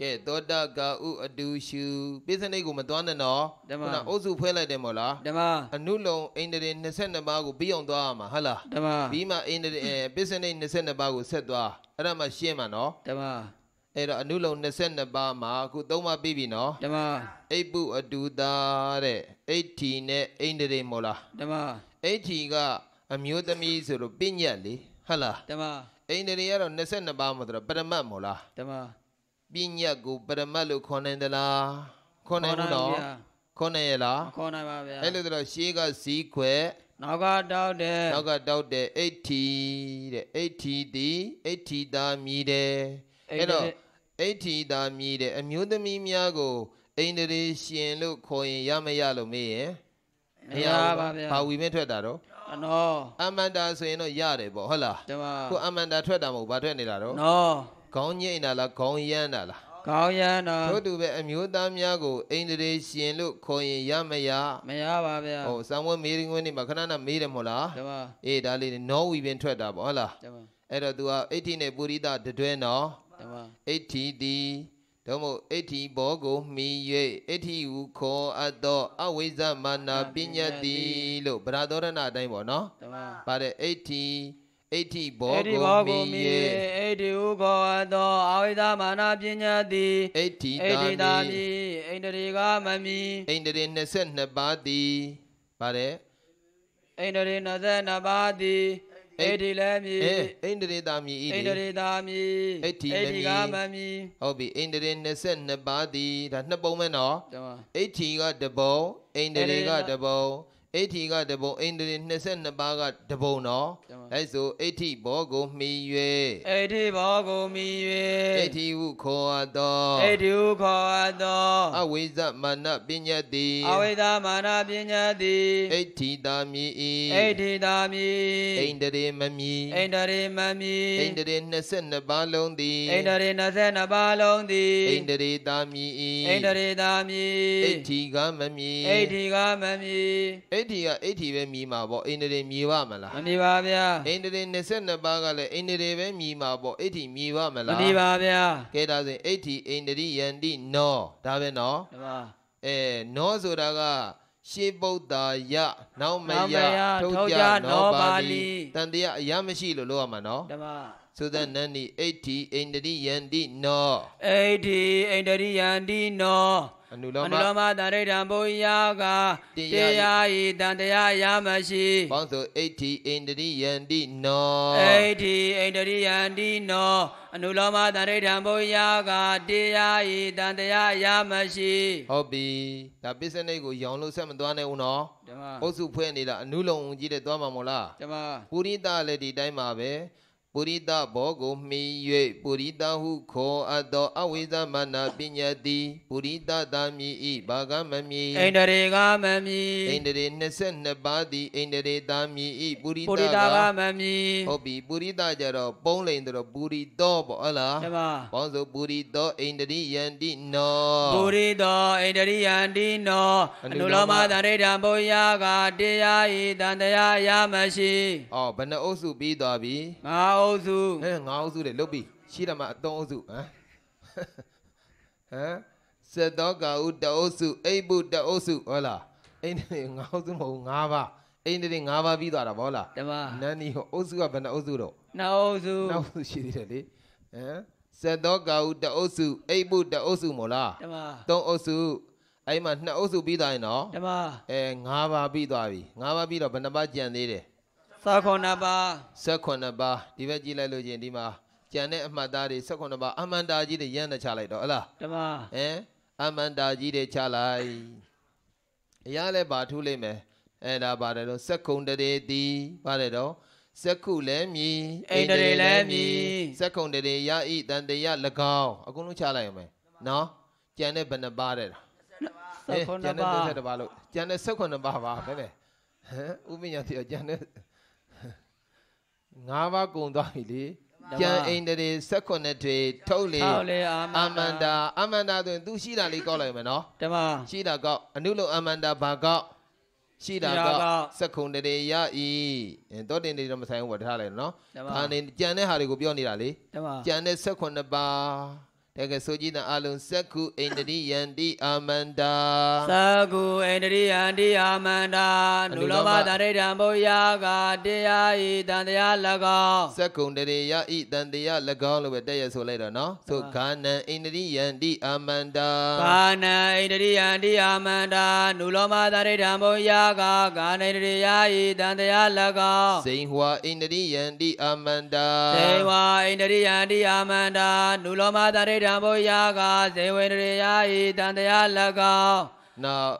S1: ကဲသောတကာဥအတူရှုပိစနိတ်ကိုမသွားနဲ့နော်
S2: ဓမ္မ
S1: ခုနအုပ်စုဖွဲလိုက်တယ်မို့လား
S2: ဓမ္မ
S1: အနုလုံအိန္ဒြေ22ပါးကိုပြီးအောင်သွားရမှာဟုတ်လား
S2: ဓမ္မ
S1: ပြီးမှအိန္ဒြေအဲပိစနိတ်22ပါးကိုဆက်သွားအဲ့ဒါမှရှင်းမှာနော်
S2: ဓမ္မ
S1: အဲ့တော့အနုလုံ22ပါးမှာအခု3ပါးပြီးပြီနော်
S2: ဓမ္မ
S1: အိပ်ပုအတူတာတဲ့အိဋ္ဌီနဲ့အိန္ဒြေမို့လား
S2: ဓမ္မ
S1: အိဋ္ဌီကအမျိုးသမီးဆိုတော့ပညတ်လေဟုတ်လား
S2: ဓမ္မ
S1: အိန္ဒြေကတော့22ပါးမို့ဆိုတော့ပရမတ်မို့လား
S2: ဓမ္မ
S1: ပညတ်ကိုပရမတ်လို့ခေါ်နိုင်သလားခေါ်နိုင်ဘူးနော်
S2: ဗျာ
S1: ခေါ်နိုင်ရလား
S2: ခေါ်နိုင်ပါဗျာ
S1: အဲ့လိုဆိုတော့ရှေးကဇီးခွဲ
S2: နောက်ကတောက်တယ်
S1: နောက်ကတောက်တဲ့အိဋ္ဌီတဲ့အိဋ္ဌီတီအိဋ္ဌီတာမြည်တယ် အဲ့တော့အိဋ္ဌီတာမြည်တယ်အမျိုးသမီးများကိုအိန္ဒြေရှင်လို့ခေါ်ရင်ရမရလို့မေးရင်
S2: မရပါဗျာ
S1: ဘာဝီမင်းထွက်တာတော့
S2: အနော
S1: အမန္တာဆိုရင်တော့ရတယ်ပေါ့ဟုတ်လား
S2: ဓမ္မ
S1: ခုအမန္တာထွက်တာမဟုတ်ဘာထွက်နေတာတော့
S2: နော
S1: ခေါင်းညိတ်တာလားခေါင်းရမ်းတာလား
S2: ကောင်းရန်တော်
S1: တို့တူပဲအမျိုးသားများကိုအိန္ဒြေရှင်လို့ခေါ်ရင်ရမရ
S2: မရပါဗျာ
S1: ဟိုစံဝဲမေးရင်ဝင်နေမှာခဏခဏမေးတယ်မဟုတ်လား
S2: ဓမ္မ
S1: အေးဒါလေးနောဝီပင်ထွက်တာပေါ့ဟုတ်လား
S2: ဓမ္မ
S1: အဲ့တော့ तू ဟာအဋ္ဌိနဲ့ပုရိသတတွဲနော်
S2: ဓမ္မ
S1: အဋ္ဌိတီတို့မို့အဋ္ဌိဘောကိုမှီ၍အဋ္ဌိဟုခေါ်အပ်သောအဝိဇ္ဇမာနပညာတိလို့ဗရာသောရဏအတိုင်းပေါ့နော်
S2: တမ
S1: ပါတယ်အဋ္ဌိအဋ္ဌိဘော
S2: အဲ့ဒီ
S1: ကို
S2: ဘော
S1: မှီ
S2: ကိုမီ၍အဲ့ဒီဥခောသောအဝိဒမာနပညာတိ
S1: အဋ္ဌိ
S2: အဲ့ဒီ
S1: တာ
S2: တာ
S1: မိ
S2: မိဣန္ဒြေကမမီ
S1: ဣန္ဒြေ22ပါးသည်ပါတယ်
S2: ဣန္ဒြေ22ပါးသ ည်အဲ့ဒီလည်းမီ
S1: အဲဣန္ဒြေတာမိဤ
S2: ဣန္ဒြေတာမိ
S1: ဣဋ္ဌိ
S2: အဲ့ဒီက
S1: မ
S2: မ
S1: မီ
S2: မီ
S1: ဟုတ်ပြီဣန္ဒြေ22ပါးသည်ဒါနှစ်ပုံမဲ့နော်
S2: တမ
S1: အဋ္ဌိကတပုံဣန္ဒြေက
S2: ဣန္ဒြေက
S1: တပုံ အဋ္ဌိကတပုံဣန္ဒြေ22ပါးကတပုံနော်
S2: တမ
S1: အဲဆိုအဋ္ဌိဘောကိုမှီ၍
S2: အဲ့ဒီဘောကိုမီ
S1: အဋ္၍ဌိဟုခေါ်အပ်သော
S2: အဲ့ဒီဥခောသော
S1: အဝိဇ္ဇမာနပညာတိ
S2: အဝိဒမာနပညာတိ
S1: အဋ္ဌိတာမိဤ
S2: ဣဋ္ဌိတာမိ
S1: ဣန္ဒြေမမီ
S2: ဣန္ဒြေမမီ
S1: ဣန္ဒြေ22ပါးလုံးသည်
S2: ဣန္ဒြေ22ပါးလုံးသည်
S1: ဣန္ဒြေတာမိဤ
S2: ဣန္ဒြေတာမိ
S1: အဋ္ဌိကမမီ
S2: ဣဋ္ဌိကမမီ
S1: အဋ္ဌိကအဋ္ဌိပဲမြည်မှာပေါ့ဣန္ဒြေမြည်ပါမလား
S2: မမီပါဗျာ
S1: ဣန္ဒြေ22ပါးကလည်းဣန္ဒြေပဲမြည်မှာပေါ့အဋ္ဌိမြည်ပါမ
S2: မ
S1: လား
S2: မီပါဗျာ
S1: ကဲဒါဆိုရင်အဋ္ဌိဣန္ဒြိယန္တိနောဒါပဲနော်
S2: ဒီမှာ
S1: အဲနောဆိုတာကရှေးဗုဒ္ဓယနောက်မ
S2: နောက်မ
S1: ယ
S2: ယ
S1: ထုတ်
S2: ထုတ်
S1: ကြ
S2: ကြ
S1: နော
S2: နော
S1: ပါ
S2: ပါ
S1: ဠိ
S2: ဠိ
S1: တန်တရားအရမရှိလို့လို့ရမှာနော်
S2: ဒီမှာ
S1: သုဒ္ဓနန္ဒီအဋ္ဌိဣန္ဒြိယန္တိနော
S2: ဣဋ္ဌိဣန္ဒြိယန္တိနော
S1: အနု
S2: အ
S1: လော
S2: နု
S1: မ
S2: လောမတရိဋ္ဌံဘုရားက
S1: တေ
S2: တေ
S1: ယ
S2: ယဤတန်တရားရမရှိ
S1: ပေါင်းဆိုအဋ္ဌိဣန္ဒြိယန္တိနော
S2: ဣဋ္ဌိဣန္ဒြိယန္တိနောအနုလောမတရိဋ္ဌံဘုရားကတေယဤတန်တရားရမရှိ
S1: ဟုတ်ပြီဒါပစ္စနိတ်ကိုရောင်လို့ဆက်မသွားနဲ့ဦးနော်
S2: ဒီမှာ
S1: အုပ်စုဖွဲ့နေတာအနုလုံကြီးတဲ့သွားမှာမို့လား
S2: ဒီမှာ
S1: ပုရိသလည်းဒီတိုင်းပါပဲ ပုရိသဘောကိုမှီ၍ပုရိသဟုခေါ်အပ်သောအဝိဇ္ဇမနာပညာတိပုရိသသာမိဤဘာကမမီ
S2: ဣန္ဒြေကမမီ
S1: ဣန္ဒြေ22ပါးသည်ဣန္ဒြေသာမိဤပုရိ
S2: ပု
S1: သ
S2: ရိသ
S1: က
S2: ကမမီ
S1: ဟုတ်ပြီပုရိသကြတော့ပုံးလိန်တော့ပုရိသောပေါ့ဟုတ်လား
S2: ဒီမှာ
S1: ပေါင်းဆိုပုရိသောဣန္ဒြိယန္တိနော
S2: ပုရိသောဣန္ဒြိယန္တိနော
S1: အ
S2: အ
S1: နု
S2: နု
S1: လော
S2: လော
S1: မ
S2: မတရိဋ္ဌံဘုရားကတေယဤတန်တရားရမရှိ
S1: အော်ဘယ်နှအုပ်စုပြီးသွားပြီ
S2: ငါအုပ်စု
S1: အဲငါအုပ်စုတွေလုတ်ပြီရှိတယ်မှာအသုံးအုပ်စုဟမ်ဟမ်စက်တော့ကာဥတအုပ်စုအိပ်ပုတအုပ်စုဟုတ်လားအိန္ဒြေငါအုပ်စုမဟုတ်ဘူး၅ပါးအိန္ဒြေ၅ပါးပြီးသွားတာဗောလား
S2: ဓမ္မ
S1: နန်းဒီဟိုအုပ်စုကဘယ်နှအုပ်စုတော့
S2: နောက်အုပ်စု
S1: နောက်အုပ်စုရှိသေးတယ်လေဟမ်စက်တော့ကာဥတအုပ်စုအိပ်ပုတအုပ်စုမို့လား
S2: ဓမ္မ
S1: သုံးအုပ်စုအဲ့မှာနှစ်အုပ်စုပြီးသွားရင်နော်
S2: ဓမ္မ
S1: အဲ၅ပါးပြီးသွားပြီ၅ပါးပြီးတော့ဘယ်နှပါးကြံသေးတယ်
S2: သာခောနပါ
S1: 18ပါးဒီဘက်ကြည့်လိုက်လို့ချင်းဒီမှာကြံတဲ့အမှတ်သားတွေ18ပါးအမှန်တာကြီးတွေရမ်းနေချလိုက်တော့ဟလား
S2: ဓမ္မ
S1: ဟမ်အမှန်တာကြီးတွေချလိုက်အရာလည်းပါထူးလိမ့်မယ်အဲ့ဒါပါတယ်တော့စက္ကုံတရေတိပါတယ်တော့စက္ခုလည်းမြည်
S2: ဣန္ဒြေလည်းမြည်
S1: စက္ကုံတရေယဤတန်တရ၎င်းအကုန်လုံးချလိုက်ရမယ်နော်ကြံတဲ့ဘယ်နှပါးတဲ့
S2: သာ
S1: ဟဲ့
S2: ခောန
S1: ကျန်တဲ့
S2: ပါ
S1: 30ပါလို့ကျန်တဲ့18ပါးပါပဲလေဟမ်ဥပညာတိကျန်တဲ့ 5ပါးကုံသွားပြီလေကျန်အိန္ဒြေ18တွေထုတ်လေ
S2: ထောက်လေအာ
S1: အမန္တာအမန္တာဆိုရင် तू ရှိတာလေးကောက်လိုက်မယ်နော်
S2: ဓမ္မ
S1: ရှိတာကောက်အနုလုံအမန္တာဘာကောက်ရှိတာကောက်
S2: ရှိတာကောက်
S1: စက္ခုံတရေရဤတောတင်တွေတော့မဆိုင်ဘူးဗောထားလိုက်နော်
S2: ဓမ္မ
S1: ဒါနေကြံတဲ့ဟာတွေကိုပြောနေတာလေ
S2: ဓမ္မ
S1: ကျန်တဲ့18ပါး တကယ်ဆိုကြည့်တဲ့အလုံးစက္ခုအိန္ဒြိယန္တိအမန္တာ
S2: သကုဣန္ဒြိယန္တိအာမန္တာနုလောမတရိဋ္ဌံဘုရားကတေယဤတန်တရား၎င်း
S1: စက္ကုံတရေယဤတန်တရ၎င်းလို့ပဲတက်ရဆိုလိုက်တော့နော်ဆိုခာနံအိန္ဒြိယန္တိအမန္တာ
S2: ကာနံဣန္ဒြိယန္တိအာမန္တာနုလောမတရိဋ္ဌံဘုရားကကာနဣန္ဒြိယဤတန်တရား၎င်း
S1: ဇိန်ဟွာအိန္ဒြိယန္တိအမန္တာ
S2: ဇေဝဣန္ဒြိယန္တိအာမန္တာနုလောမတရိဋ္ဌံဘုရားကဇေဝဣန္ဒြိယဤတန်တရား၎င်း
S1: နောက်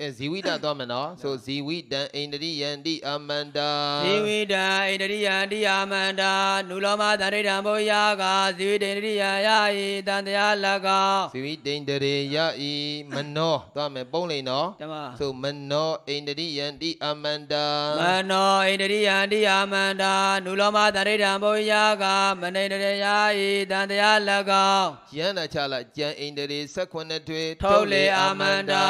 S1: အိပ်အဲဇီဝိတသွားမယ်နော်ဆိုဇီဝိတံအိန္ဒြိယန္တိအမန္တာ
S2: ဇေဝိတံဣန္ဒြိယန္တိအာမန္တာနုလောမတရိဋ္ဌံဘုရားကဇေဝိတံဣန္ဒြိယယဤတန်တရား၎င်း
S1: ဇီဝိတိန္ဒရေယဤမနောသွားမယ်ပုံးလိန်နော်
S2: ဓမ္မ
S1: ဆိုမနောအိန္ဒြိယန္တိအမန္တာ
S2: မနောဣန္ဒြိယန္တိအာမန္တာနုလောမတရိဋ္ဌံဘုရားကမနိန္ဒရယဤတန်တရား၎င်း
S1: ယန္နာချလာကျန်အိန္ဒြေ16ထွေ
S2: ထုတ်လေအာမန္တာ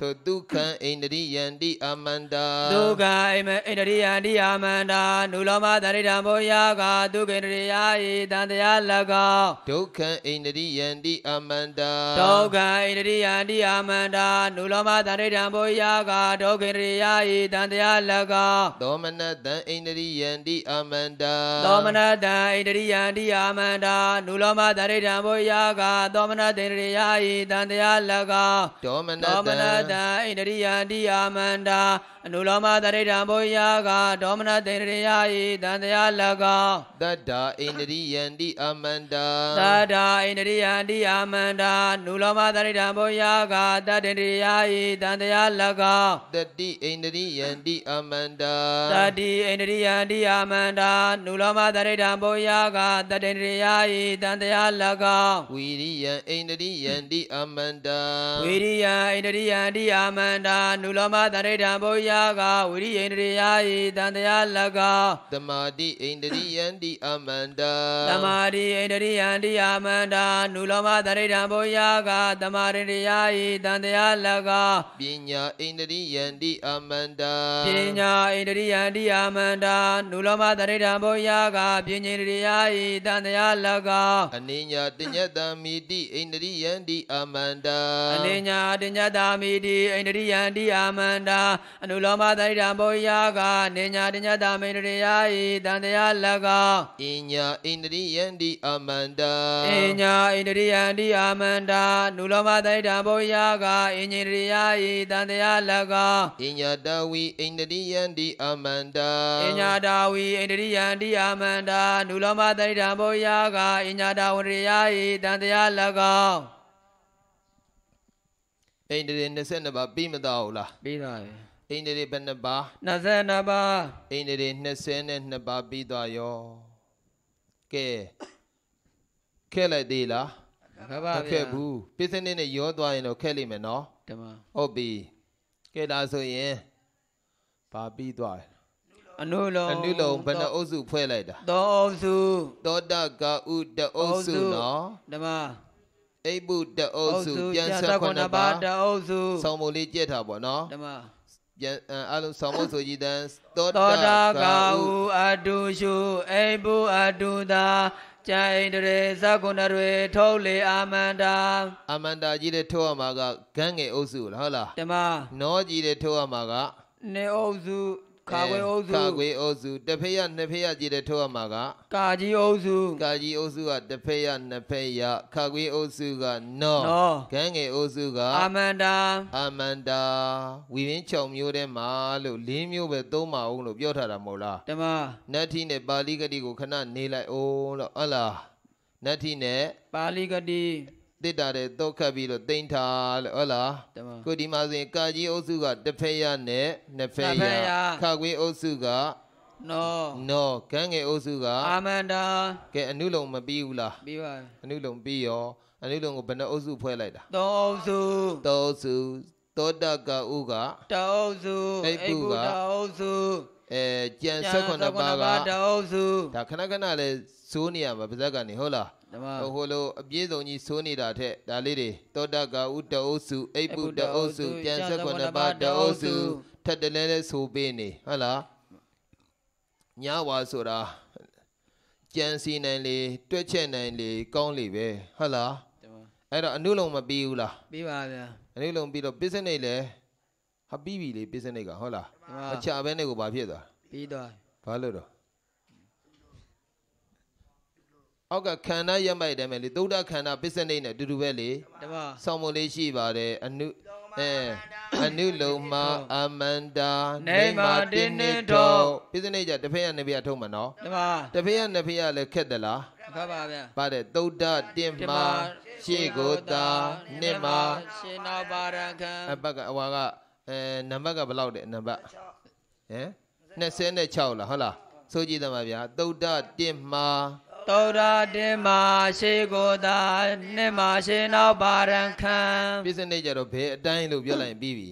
S1: ဆိုဒုက္ခံဣန္ဒရိယန္တိအမန္တာ
S2: ဒုက္ခအိမဣန္ဒရိယန္တိအာမန္တာနုလောမတရိတံဘောယာကဒုက္ခိန္ဒရိယာဤတန်တရား၎င်း
S1: ဒုက္ခံဣန္ဒရိယန္တိအမန္တာ
S2: ဒုက္ခဣန္ဒရိယန္တိအာမန္တာနုလောမတရိတံဘောယာကဒုက္ခိန္ဒရိယာဤတန်တရား၎င်း
S1: သောမနတံဣန္ဒရိယန္တိအမန္တာ
S2: သောမနတံဣန္ဒရိယန္တိအာမန္တာနုလောမတရိတံဘောယာကသောမနတေန္ဒရိယာဤတန်တရား၎င်း
S1: ဒေါမန
S2: သောမ
S1: တံ
S2: နတံဣန္ဒရိယန္တိအာမန္တာ အနုလောမတရိတံဘောယာကဒေါမနတေန္ဒရိယာဤတန်တရား၎င်း
S1: တတ္တာဣန္ဒရိယန္တိအမန္တာ
S2: သာဒာဣန္ဒရိယန္တိအာမန္တာနုလောမတရိတံဘောယာကတတ္တေန္ဒရိယာဤတန်တရား၎င်း
S1: တတိဣန္ဒရိယန္တိအမန္တာ
S2: သတိဣန္ဒရိယန္တိအာမန္တာနုလောမတရိတံဘောယာကတတ္တေန္ဒရိယာဤတန်တရား၎င်း
S1: ဝီရိယံဣန္ဒရိယန္တိအမန္တာ
S2: ဝိရိယဣန္ဒရိယန္တိအာမန္တာနုလောမတရိတံဘောယာကဝိရိယဣန္ဒရိယာဤတန်တရား၎င်း
S1: သမာတိဣန္ဒရိယန္တိအမန္တာ
S2: သမာဓိဣန္ဒရိယန္တိအာမန္တာနုလောမတရိတံဘောယာကသမာဓိရိယာဤတန်တရား၎င်း
S1: ပညာဣန္ဒရိယန္တိအမန္တာ
S2: ပညာဣန္ဒရိယန္တိအာမန္တာနုလောမတရိတံဘောယာကပညာဣန္ဒရိယာဤတန်တရား၎င်း
S1: အနိညာတညတံမိတိဣန္ဒရိယန္တိအမန္တာ
S2: အနိညာတညတာမိတိဣန္ဒရိယန္တိအာမန္တာအနုလောမတရိတံဘောယာကအနိညာတညတာမိန္ဒရိယာဤတန်တရား၎င်း
S1: အညာဣန္ဒရိယန္တိအမန္တာ
S2: အညာဣန္ဒရိယန္တိအာမန္တာနုလောမတရိတံဘောယာကအင်္ဂိရိယာဤတန်တရား၎င်း
S1: အညာတဝီဣန္ဒရိယန္တိအမန္တာ
S2: အညာတာဝီဣန္ဒရိယန္တိအာမန္တာနုလောမတရိတံဘောယာကအညာတာဝရိယာဤတန်တရား၎င်း
S1: ဣန္ဒရိ22ပါးပြီးမတော့ဘူးလား
S2: ပြီးသွားပြီ
S1: ဣန္ဒရိဘယ်နှပါး
S2: 22ပါး
S1: ဣန္ဒရိ22ပါးပြီးသွားရောကဲခဲလိုက်သေးလား
S2: ခပါ
S1: မ
S2: ဗျာ
S1: ခဲဘူးပိစနစ်နဲ့ရောသွားရင်တော့ခဲလိမ့်မယ်နော်
S2: ဓမ္မ
S1: ဟုတ်ပြီကဲဒါဆိုရင်ဘာပြီးသွားလဲ
S2: အနုလုံး
S1: အနုလုံးဘယ်နှအုပ်စုဖွဲ့လိုက်တာ
S2: သောအုပ်စု
S1: သောတကဥတအုပ်စုနော်
S2: ဓမ္မ
S1: အိပ်ပုတအုပ်စုပြန်ဆက်ခွန်းပါ
S2: တအုပ်စု
S1: ဆောင်းမလေးကြက်တာပေါ့နော်
S2: ဓမ္မ
S1: ပြန်အလုံးဆောင်းမဆိုကြည်တန်းသော
S2: သော
S1: တ
S2: တာ
S1: က
S2: က
S1: ဥ
S2: ဥအတုရှုအိဘုအတုတာကျိုင်တရေသကုဏတွေထုတ်လေအာမန္တာ
S1: အမန္တာကြီးတဲ့ထိုးရမှာကဂန်းငယ်အုပ်စုလားဟုတ်လား
S2: ဓမ္မ
S1: နောကြီးတဲ့ထိုးရမှာက
S2: နေအုပ်စု ခါခွေအုပ်စု
S1: ခါခွေအုပ်စုတစ်ဖက်ရနှစ်ဖက်ရကြီးတဲ့ထိုးရမှာက
S2: ကာကြီးအုပ်စု
S1: ကာကြီးအုပ်စုကတစ်ဖက်ရနှစ်ဖက်ရခါခွေအုပ်စုကနော
S2: နော
S1: ဂန်းငယ်အုပ်စုက
S2: အာမန္တာ
S1: အာမန္တာဝီရင်း6မျိုးထဲမှာလို့၄မျိုးပဲသုံးပါအောင်လို့ပြောထားတာမဟုတ်လား
S2: ဓမ္မ
S1: နတ္ထိနဲ့ပါဠိဂတိကိုခဏနေလိုက်အောင်လို့ဟုတ်လားနတ္ထိနဲ့
S2: ပါဠိကတိ
S1: တိတ္တာတဲ့တော့ခတ်ပြီးတော့တိမ့်ထားလို့ဟုတ်လား
S2: ဓမ္မ
S1: ကိုဒီမှာဆိုရင်ကာကြီးအုပ်စုကတစ်ဖက်ရနဲ့နှစ်ဖက်
S2: နှစ်ဖ
S1: ရ
S2: က်ရ
S1: ခါခွေအုပ်စုက
S2: နော
S1: နောဂန်းငယ်အုပ်စုက
S2: အာမန္တာ
S1: ကဲအနုလုံးမပြီးဘူးလား
S2: ပြီးပါ
S1: အနုလုံးပြီးရောအနုလုံးကိုဘယ်နှအုပ်စုဖွဲ့လိုက်တာ
S2: သောအုပ်စု
S1: သောအုပ်စု သောတကဥက
S2: တအုပ်စု
S1: အိပ်ပုက
S2: တအုပ်စု
S1: အဲကြံဆက်ခွန်တစ်ပါးက
S2: တအုပ်စု
S1: ဒါခဏခဏလဲစိုးနေရမှာပါဇက်ကနေဟုတ်လား
S2: ဓမ္မ
S1: ဟိုလိုအပြည့်စုံကြီးစိုးနေတာထက်ဒါလေးတွေသောတကဥတအုပ်စုအိပ်ပုတအုပ်စုကြံဆက်ခွန်တစ်ပါးတအုပ်စုထက်တလဲလဲဆိုပေးနေဟုတ်လားညဝါဆိုတာကြံစီနိုင်လေတွက်ချက်နိုင်လေကောင်းလေပဲဟုတ်လား
S2: ဓမ္မ
S1: အဲ့တော့အနုလုံးမပြီးဘူးလား
S2: ပြီးပါဗျာ
S1: အနုလုံးပြီးတော့ပစ္စနိတ်လဲဟာပြီးပြီလေပစ္စနိတ်ကဟုတ်လား
S2: ဓမ္မ
S1: မချဘဲနဲ့ကိုဘာဖြစ်သွား
S2: ပြီးသွား
S1: ဘာလို့တော့အောက်ကခန္ဓာရမိုက်တယ်မယ်လေသုဒ္ဓခန္ဓာပစ္စနိတ်နဲ့အတူတူပဲလေ
S2: ဓမ္မ
S1: ဆောင်းမလေးရှိပါတယ်အနုအဲအနုလုံးမအမန္တာပစ္စနိတ်ကြတစ်ဖက်ရနှစ်ဖက်ရထုံးမှာနော်
S2: ဓမ္မ
S1: တစ်ဖက်ရနှစ်ဖက်ရလည်းခက်တယ်လား
S2: ခပါဗျာ
S1: ပါတယ်သုဒ္ဓတင့်မှာရှေ့ကိုတာနှစ်မှာ
S2: ရှင်နာပါရခံ
S1: အပတ်ကအဝါကအဲနံပါတ်ကဘယ်လောက်တဲ့နံပါတ်ဟမ်26လားဟုတ်လားဆိုကြည့်တယ်မှာဗျာသုဒ္ဓတင့်မှာ
S2: သောတာတင်မာရှိကိုသာနှစ်မာရှင်နောက်ပါရခံ
S1: ပြစ္ဆနိကြတော့ဘယ်အတိုင်းလို့ပြောလိုက်ရင်ပြီးပြီ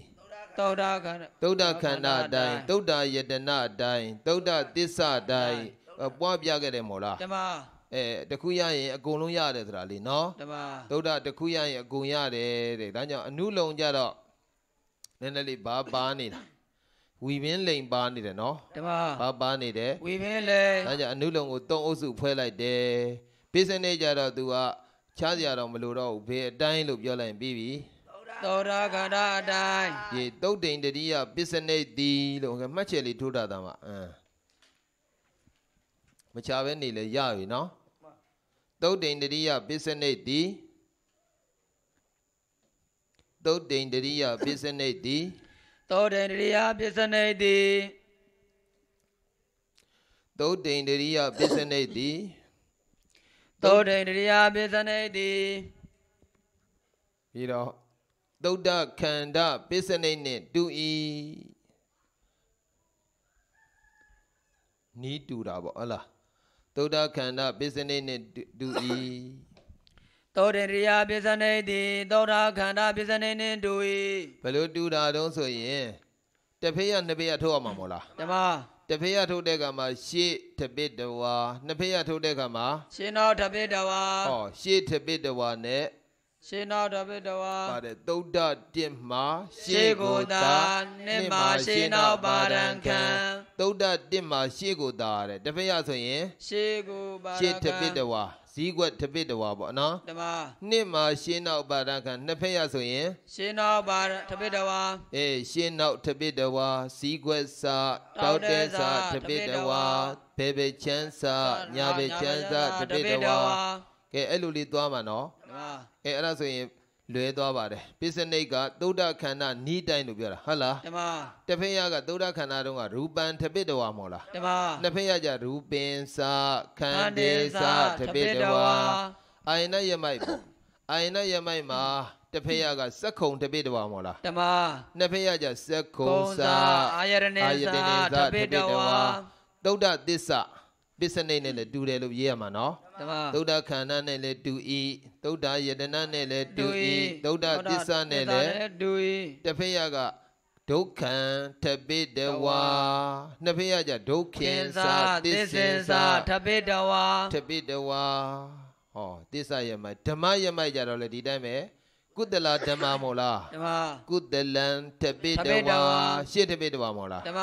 S2: သောတာခန္ဓာ
S1: သုဒ္ဓခန္ဓာအတိုင်းသုဒ္ဓယတနာအတိုင်းသုဒ္ဓသစ္စာအတိုင်းအဲပွားပြခဲ့တယ်မို့လား
S2: ဓမ္မ
S1: အဲတခုရရင်အကုန်လုံးရတယ်ဆိုတာလေနော်
S2: ဓမ္မ
S1: သုဒ္ဓတခုရရင်အကုန်ရတယ်တဲ့ဒါကြောင့်အနုလုံကြတော့နည်းနည်းလေးဘာပါနေတာဝီပင်လိန်ပါနေတယ်နော်
S2: ဓမ္မ
S1: ဘာပါနေတယ်
S2: ဝီပင်လေ
S1: ဒါကြောင့်အနုလုံကိုသုံးအုပ်စုဖွဲ့လိုက်တယ်ပိစနေကြတော့ तू ကချားစရာတော့မလိုတော့ဘူးဘေးအတိုင်းလို့ပြောလိုက်ရင်ပြီးပြီ
S2: သောတာခန္ဓာအတိုင်း
S1: ဒီတုတ်တိန်တတိယပိစနေတိလို့မှတ်ချက်လေးထိုးတာတာမှာအင်းမချပဲနေလဲရပြီနော် တုတ်တိန်တတိယပိစနေတိတုတ်တိန်တတိယပိစနေတိ
S2: သောတေတရိယပစ္စနေတိ
S1: သုတ်တိန်တရိယပစ္စနိတ်တိ
S2: သောတေတရိယပစ္စနေတိ
S1: ပြီးတော့သုဒ္ဓခန္ဓာပစ္စနိတ်နှင့်တူဤနီးတူတာပေါ့ဟုတ်လား သုဒ္ဓခန္ဓာပစ္စနိတ်နှင့်တူဤ
S2: သောတေတရိယပစ္စနေတိသောတာခန္ဓာပစ္စနေနှင့်တူ၏
S1: ဘယ်လိုတူတာတုံးဆိုရင်တစ်ဖေးရနှစ်ဖေးရထုတ်ရမှာမဟုတ်လား
S2: ဓမ္မ
S1: တစ်ဖေးရထုတ်တဲ့ကမှာရှေ့တပိတဝါနှစ်ဖေးရထုတ်တဲ့ကမှာ
S2: ရှင်နောတပိတဝါ
S1: ဟောရှေ့တပိတဝါနဲ့
S2: ရှင်နောတပိတဝါ
S1: ပါတယ်သုဒ္ဓတစ်မှာ
S2: ရှေကိုသာနှစ်မှာရှင်နောပါရံခံ
S1: သုဒ္ဓတစ်မှာရှေ့ကိုသာတဲ့တပည့်ရဆိုရင်
S2: ရှေကိုပါရံခံ
S1: ရှေ့တပိတဝါဇီးကွက်တပိတဝါပေါ့နော်
S2: ဓမ္မ
S1: နှစ်မှာရှေ့နောက်ပါဒခံနှစ်ဖက်ရဆိုရင်
S2: ရှင်နောပါရတပိတဝါ
S1: အေးရှေ့နောက်တပိတဝါဇီးကွက်စာတောက်တဲစာတပိတဝါဘေဘေချမ်းစာညာဘေချမ်းစာတပိတဝါကဲအဲ့လိုလေးသွားမှာနော်
S2: ဓမ္မ
S1: အဲအဲ့ဒါဆိုရင်လွဲသွားပါတယ်ပိစနိတ်ကသုဒ္ဓခန္ဓာနီးတိုင်းလို့ပြောတာဟုတ်လား
S2: ဓမ္မ
S1: တစ်ဖက်ရကသုဒ္ဓခန္ဓာတုန်းကရူပံတပိတဝါမဟုတ်လား
S2: ဓမ္မ
S1: နှစ်ဖက်ရကြရူပင်စာခန္တေစာတပိတဝါအာယနယမိုက်ပေါ့အာယနယမိုက်မှာတစ်ဖက်ရကစက္ခုံတပိတဝါမဟုတ်လား
S2: ဓမ္မ
S1: နှစ်ဖက်ရကြစက္ခုံ
S2: ကုံ
S1: စာ
S2: စာအာယရနေစာတပိတဝါ
S1: သုဒ္ဓသစ္စာ ပစ္စနိတ်နဲ့လည်းတူတယ်လို့ရေးရမှာနော်
S2: ဓမ္မ
S1: သုဒ္ဓခန္ဓာနဲ့လည်းတူဤသုဒ္ဓယတနာနဲ့လည်းတူဤသုဒ္ဓသစ္စာနဲ့လည်း
S2: တူ၏
S1: တစ်ဖက်ရကဒုက္ခံတပိတဝါနှစ်ဖက်ရကြဒုက္ခင်စာသစ္စင်စာ
S2: တပိတဝါ
S1: တပိတဝါဟောသစ္စာယမဓမ္မယမကြတော့လေဒီတိုင်းပဲ ကုတလဓမ္မမို့လား
S2: ဓမ္မ
S1: ကုတလံတပိတဝါရှေ့တပိတဝါမို့လား
S2: ဓမ္မ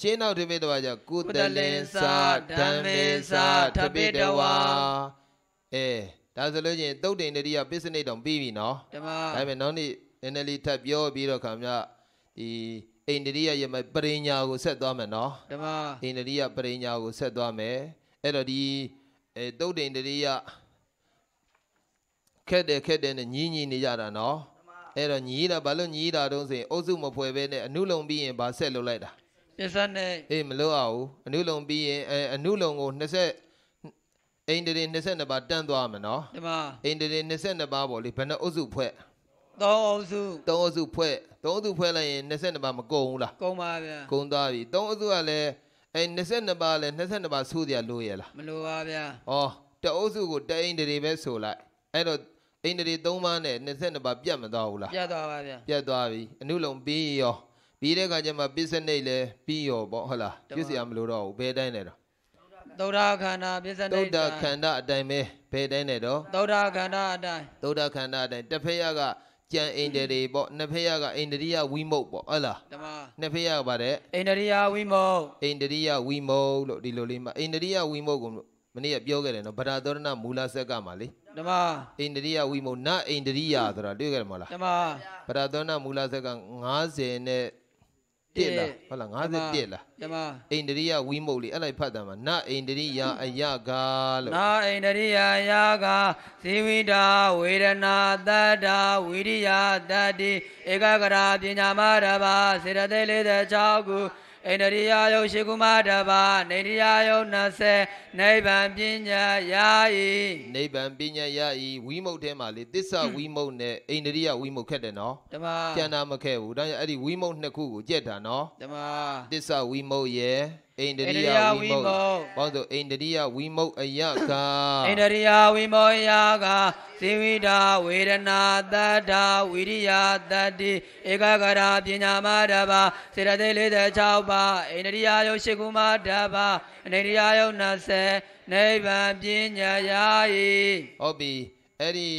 S1: ရှင်းနောက်တပိတဝါကြကုတလင်စာဓမ္မေစာတပိတဝါအဲဒါဆိုလို့ချင်းသုတ်တိန်တရိယပစ္စနိတ်တောင်ပြီးပြီနော်
S2: ဓမ္မ
S1: ဒါပေမဲ့နောက်နေ့နည်းနည်းလေးထပ်ပြောပြီးတော့ခါမြဒီအိန္ဒိယယမပရိညာကိုဆက်သွားမယ်နော်
S2: ဓမ္မ
S1: အိန္ဒိယပရိညာကိုဆက်သွားမယ်အဲ့တော့ဒီအဲသုတ်တိန်တရိယ ခက်တယ်ခက်တယ်နဲ့ညီးညီးနေကြတာနော်အဲ့တော့ညီးတာဘာလို့ညီးတာတုံးဆိုရင်အုပ်စုမဖွဲဘဲနဲ့အနုလုံပြီးရင်ဘာဆက်လုပ်လိုက်တာ
S2: ပစ္စနေ
S1: အေးမလို့အောင်အနုလုံပြီးရင်အဲအနုလုံကို20အိန္ဒိယ22ပါးတန်းသွားမယ်နော်
S2: ဓမ္မ
S1: အိန္ဒိယ22ပါးပေါ့လေဘယ်နှအုပ်စုဖွဲ့
S2: သောအုပ်စု
S1: သုံးအုပ်စုဖွဲ့သုံးအုပ်စုဖွဲ့လိုက်ရင်22ပါးမကုန်ဘူးလား
S2: ကုံပါဗျာ
S1: ကုန်သွားပြီသုံးအုပ်စုကလည်းအဲ22ပါးလည်း22ပါးဆိုးကြလို့ရလား
S2: မလိုပါဗျာ
S1: ဩတအုပ်စုကိုတအိန္ဒြေပဲဆိုလိုက်အဲ့တော့ အိန္ဒြေ3ပါးနဲ့22ပါးပြတ်မသွားဘူးလား
S2: ပြတ်သွားပါဗျာ
S1: ပြတ်သွားပြီအနုလုံပြီးရောပြီးတဲ့အခါကျမှပစ္စနိတ်လည်းပြီးရောပေါ့ဟုတ်လား
S2: တမန်
S1: ပြစ်စရာမလိုတော့ဘူးဘယ်တိုင်းလဲတော့
S2: သုဒ္ဓခန္ဓာပစ္စနေ
S1: သုဒ္ဓခန္ဓာအတိုင်းပဲဘယ်တိုင်းလဲတော့
S2: သုဒ္ဓခန္ဓာအတိုင်း
S1: သုဒ္ဓခန္ဓာအတိုင်းတစ်ဖက်ရကကြံအိန္ဒြေပေါ့နှစ်ဖက်ရကအိန္ဒြိယဝိမုတ်ပေါ့ဟုတ်လား
S2: ဓမ္မ
S1: နှစ်ဖက်ရကပါတဲ့
S2: အိန္ဒရိယဝိမုတ်
S1: အိန္ဒြိယဝိမုတ်လို့ဒီလိုလေးမှာအိန္ဒြိယဝိမုတ်ကို မနေ့ကပြောခဲ့တယ်နော်ဗရာသောရဏမူလဆက်ကမှာလေ
S2: ဓမ္မ
S1: အိန္ဒြိယဝိမုတ်နအိန္ဒြိယဆိုတာတွေ့ခဲ့တယ်မဟုတ်လား
S2: ဓမ္မ
S1: ဗရာသောရဏမူလဆက်က90နဲ့1လားဟုတ်လား51လား
S2: ဓမ္မ
S1: အိန္ဒြိယဝိမုတ်လေးအဲ့လိုက်ဖတ်တယ်မှာနအိန္ဒြိယအယကာလို့
S2: နာအိန္ဒရိယယာကဇီဝိတာဝေဒနာတတ္တာဝိရိယတတ္တိဧကဂရာပညာမရဘာစေရသေး46ခု အိန္ဒရိယယုတ်ရှိကုမတဘာနေရိယယုတ်20နိဗ္ဗာန်ပညာယာဤ
S1: နိဗ္ဗာန်ပညာရဤဝိမုတ်ထဲမှာလေသစ္စာဝိမုတ်နဲ့အိန္ဒြိယဝိမုတ်ခက်တယ်နော်
S2: ဓမ္မ
S1: ကျန်တာမခက်ဘူးဒါကြောင့်အဲ့ဒီဝိမုတ်နှစ်ခုကိုကြက်တာနော်
S2: ဓမ္မ
S1: သစ္စာဝိမုတ်ရဲ့ အိန္ဒြိယ
S2: အိန္ဒြိယ
S1: ဝိမုတ်
S2: ဝိမုတ်
S1: ဘောဆိုအိန္ဒြိယဝိမုတ်အယကာ
S2: အိန္ဒရိယဝိမောယာကဇီဝိတာဝေဒနာတတ္တာဝိရိယတတ္တိဧကဂရာပညာမတဘာစေရသေး46ပါအိန္ဒရိယယုတ်ရှိကုမတဘာအိန္ဒရိယယုတ်20နိဗ္ဗာန်ပညာယာဤ
S1: ဟုတ်ပြီအဲ့ဒီ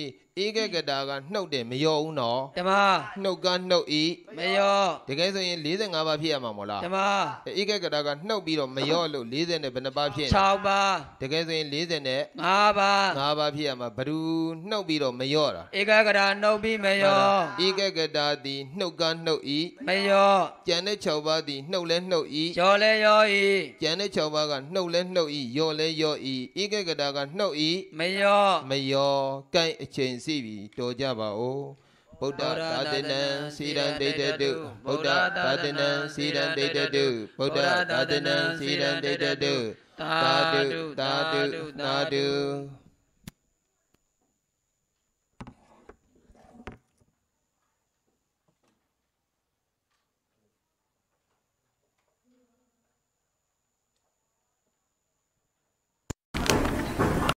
S1: ဧကကတာကနှုတ်တယ်မရောဘူးနော်
S2: ဓမ္မ
S1: နှုတ်ကနှုတ်ဤ
S2: မယော
S1: တကယ်ဆိုရင်45ပါးဖြစ်ရမှာမို့လား
S2: ဓမ္မ
S1: ဧကကတာကနှုတ်ပြီးတော့မရောလို့40နဲ့ဘယ်နှပါးဖြစ်
S2: 6ပါး
S1: တကယ်ဆိုရင်40နဲ့
S2: 5ပါး
S1: 5ပါးဖြစ်ရမှာဘယ်သူနှုတ်ပြီးတော့မရောတာ
S2: ဧကဂရနှုတ်ပြီးမယော
S1: ဧကကတာသည်နှုတ်ကနှုတ်ဤ
S2: မယော
S1: ကျန်တဲ့6ပါးသည်နှုတ်လဲနှုတ်ဤ
S2: ယောလဲယောဤ
S1: ကျန်တဲ့6ပါးကနှုတ်လဲနှုတ်ဤရောလဲရောဤဧကကတာကနှုတ်ဤ
S2: မယော
S1: မယောကိုင်အချိန်စီပြီတော်ကြပါဦးဗုဒ္ဓသာသနံစီရန်ဒိဋ္ဌတုဗုဒ္ဓသာသနံစီရန်ဒိဋ္ဌတုဗုဒ္ဓသာသနံစီရန်ဒိဋ္ဌတု
S2: သာဓု
S1: သာဓုသာဓု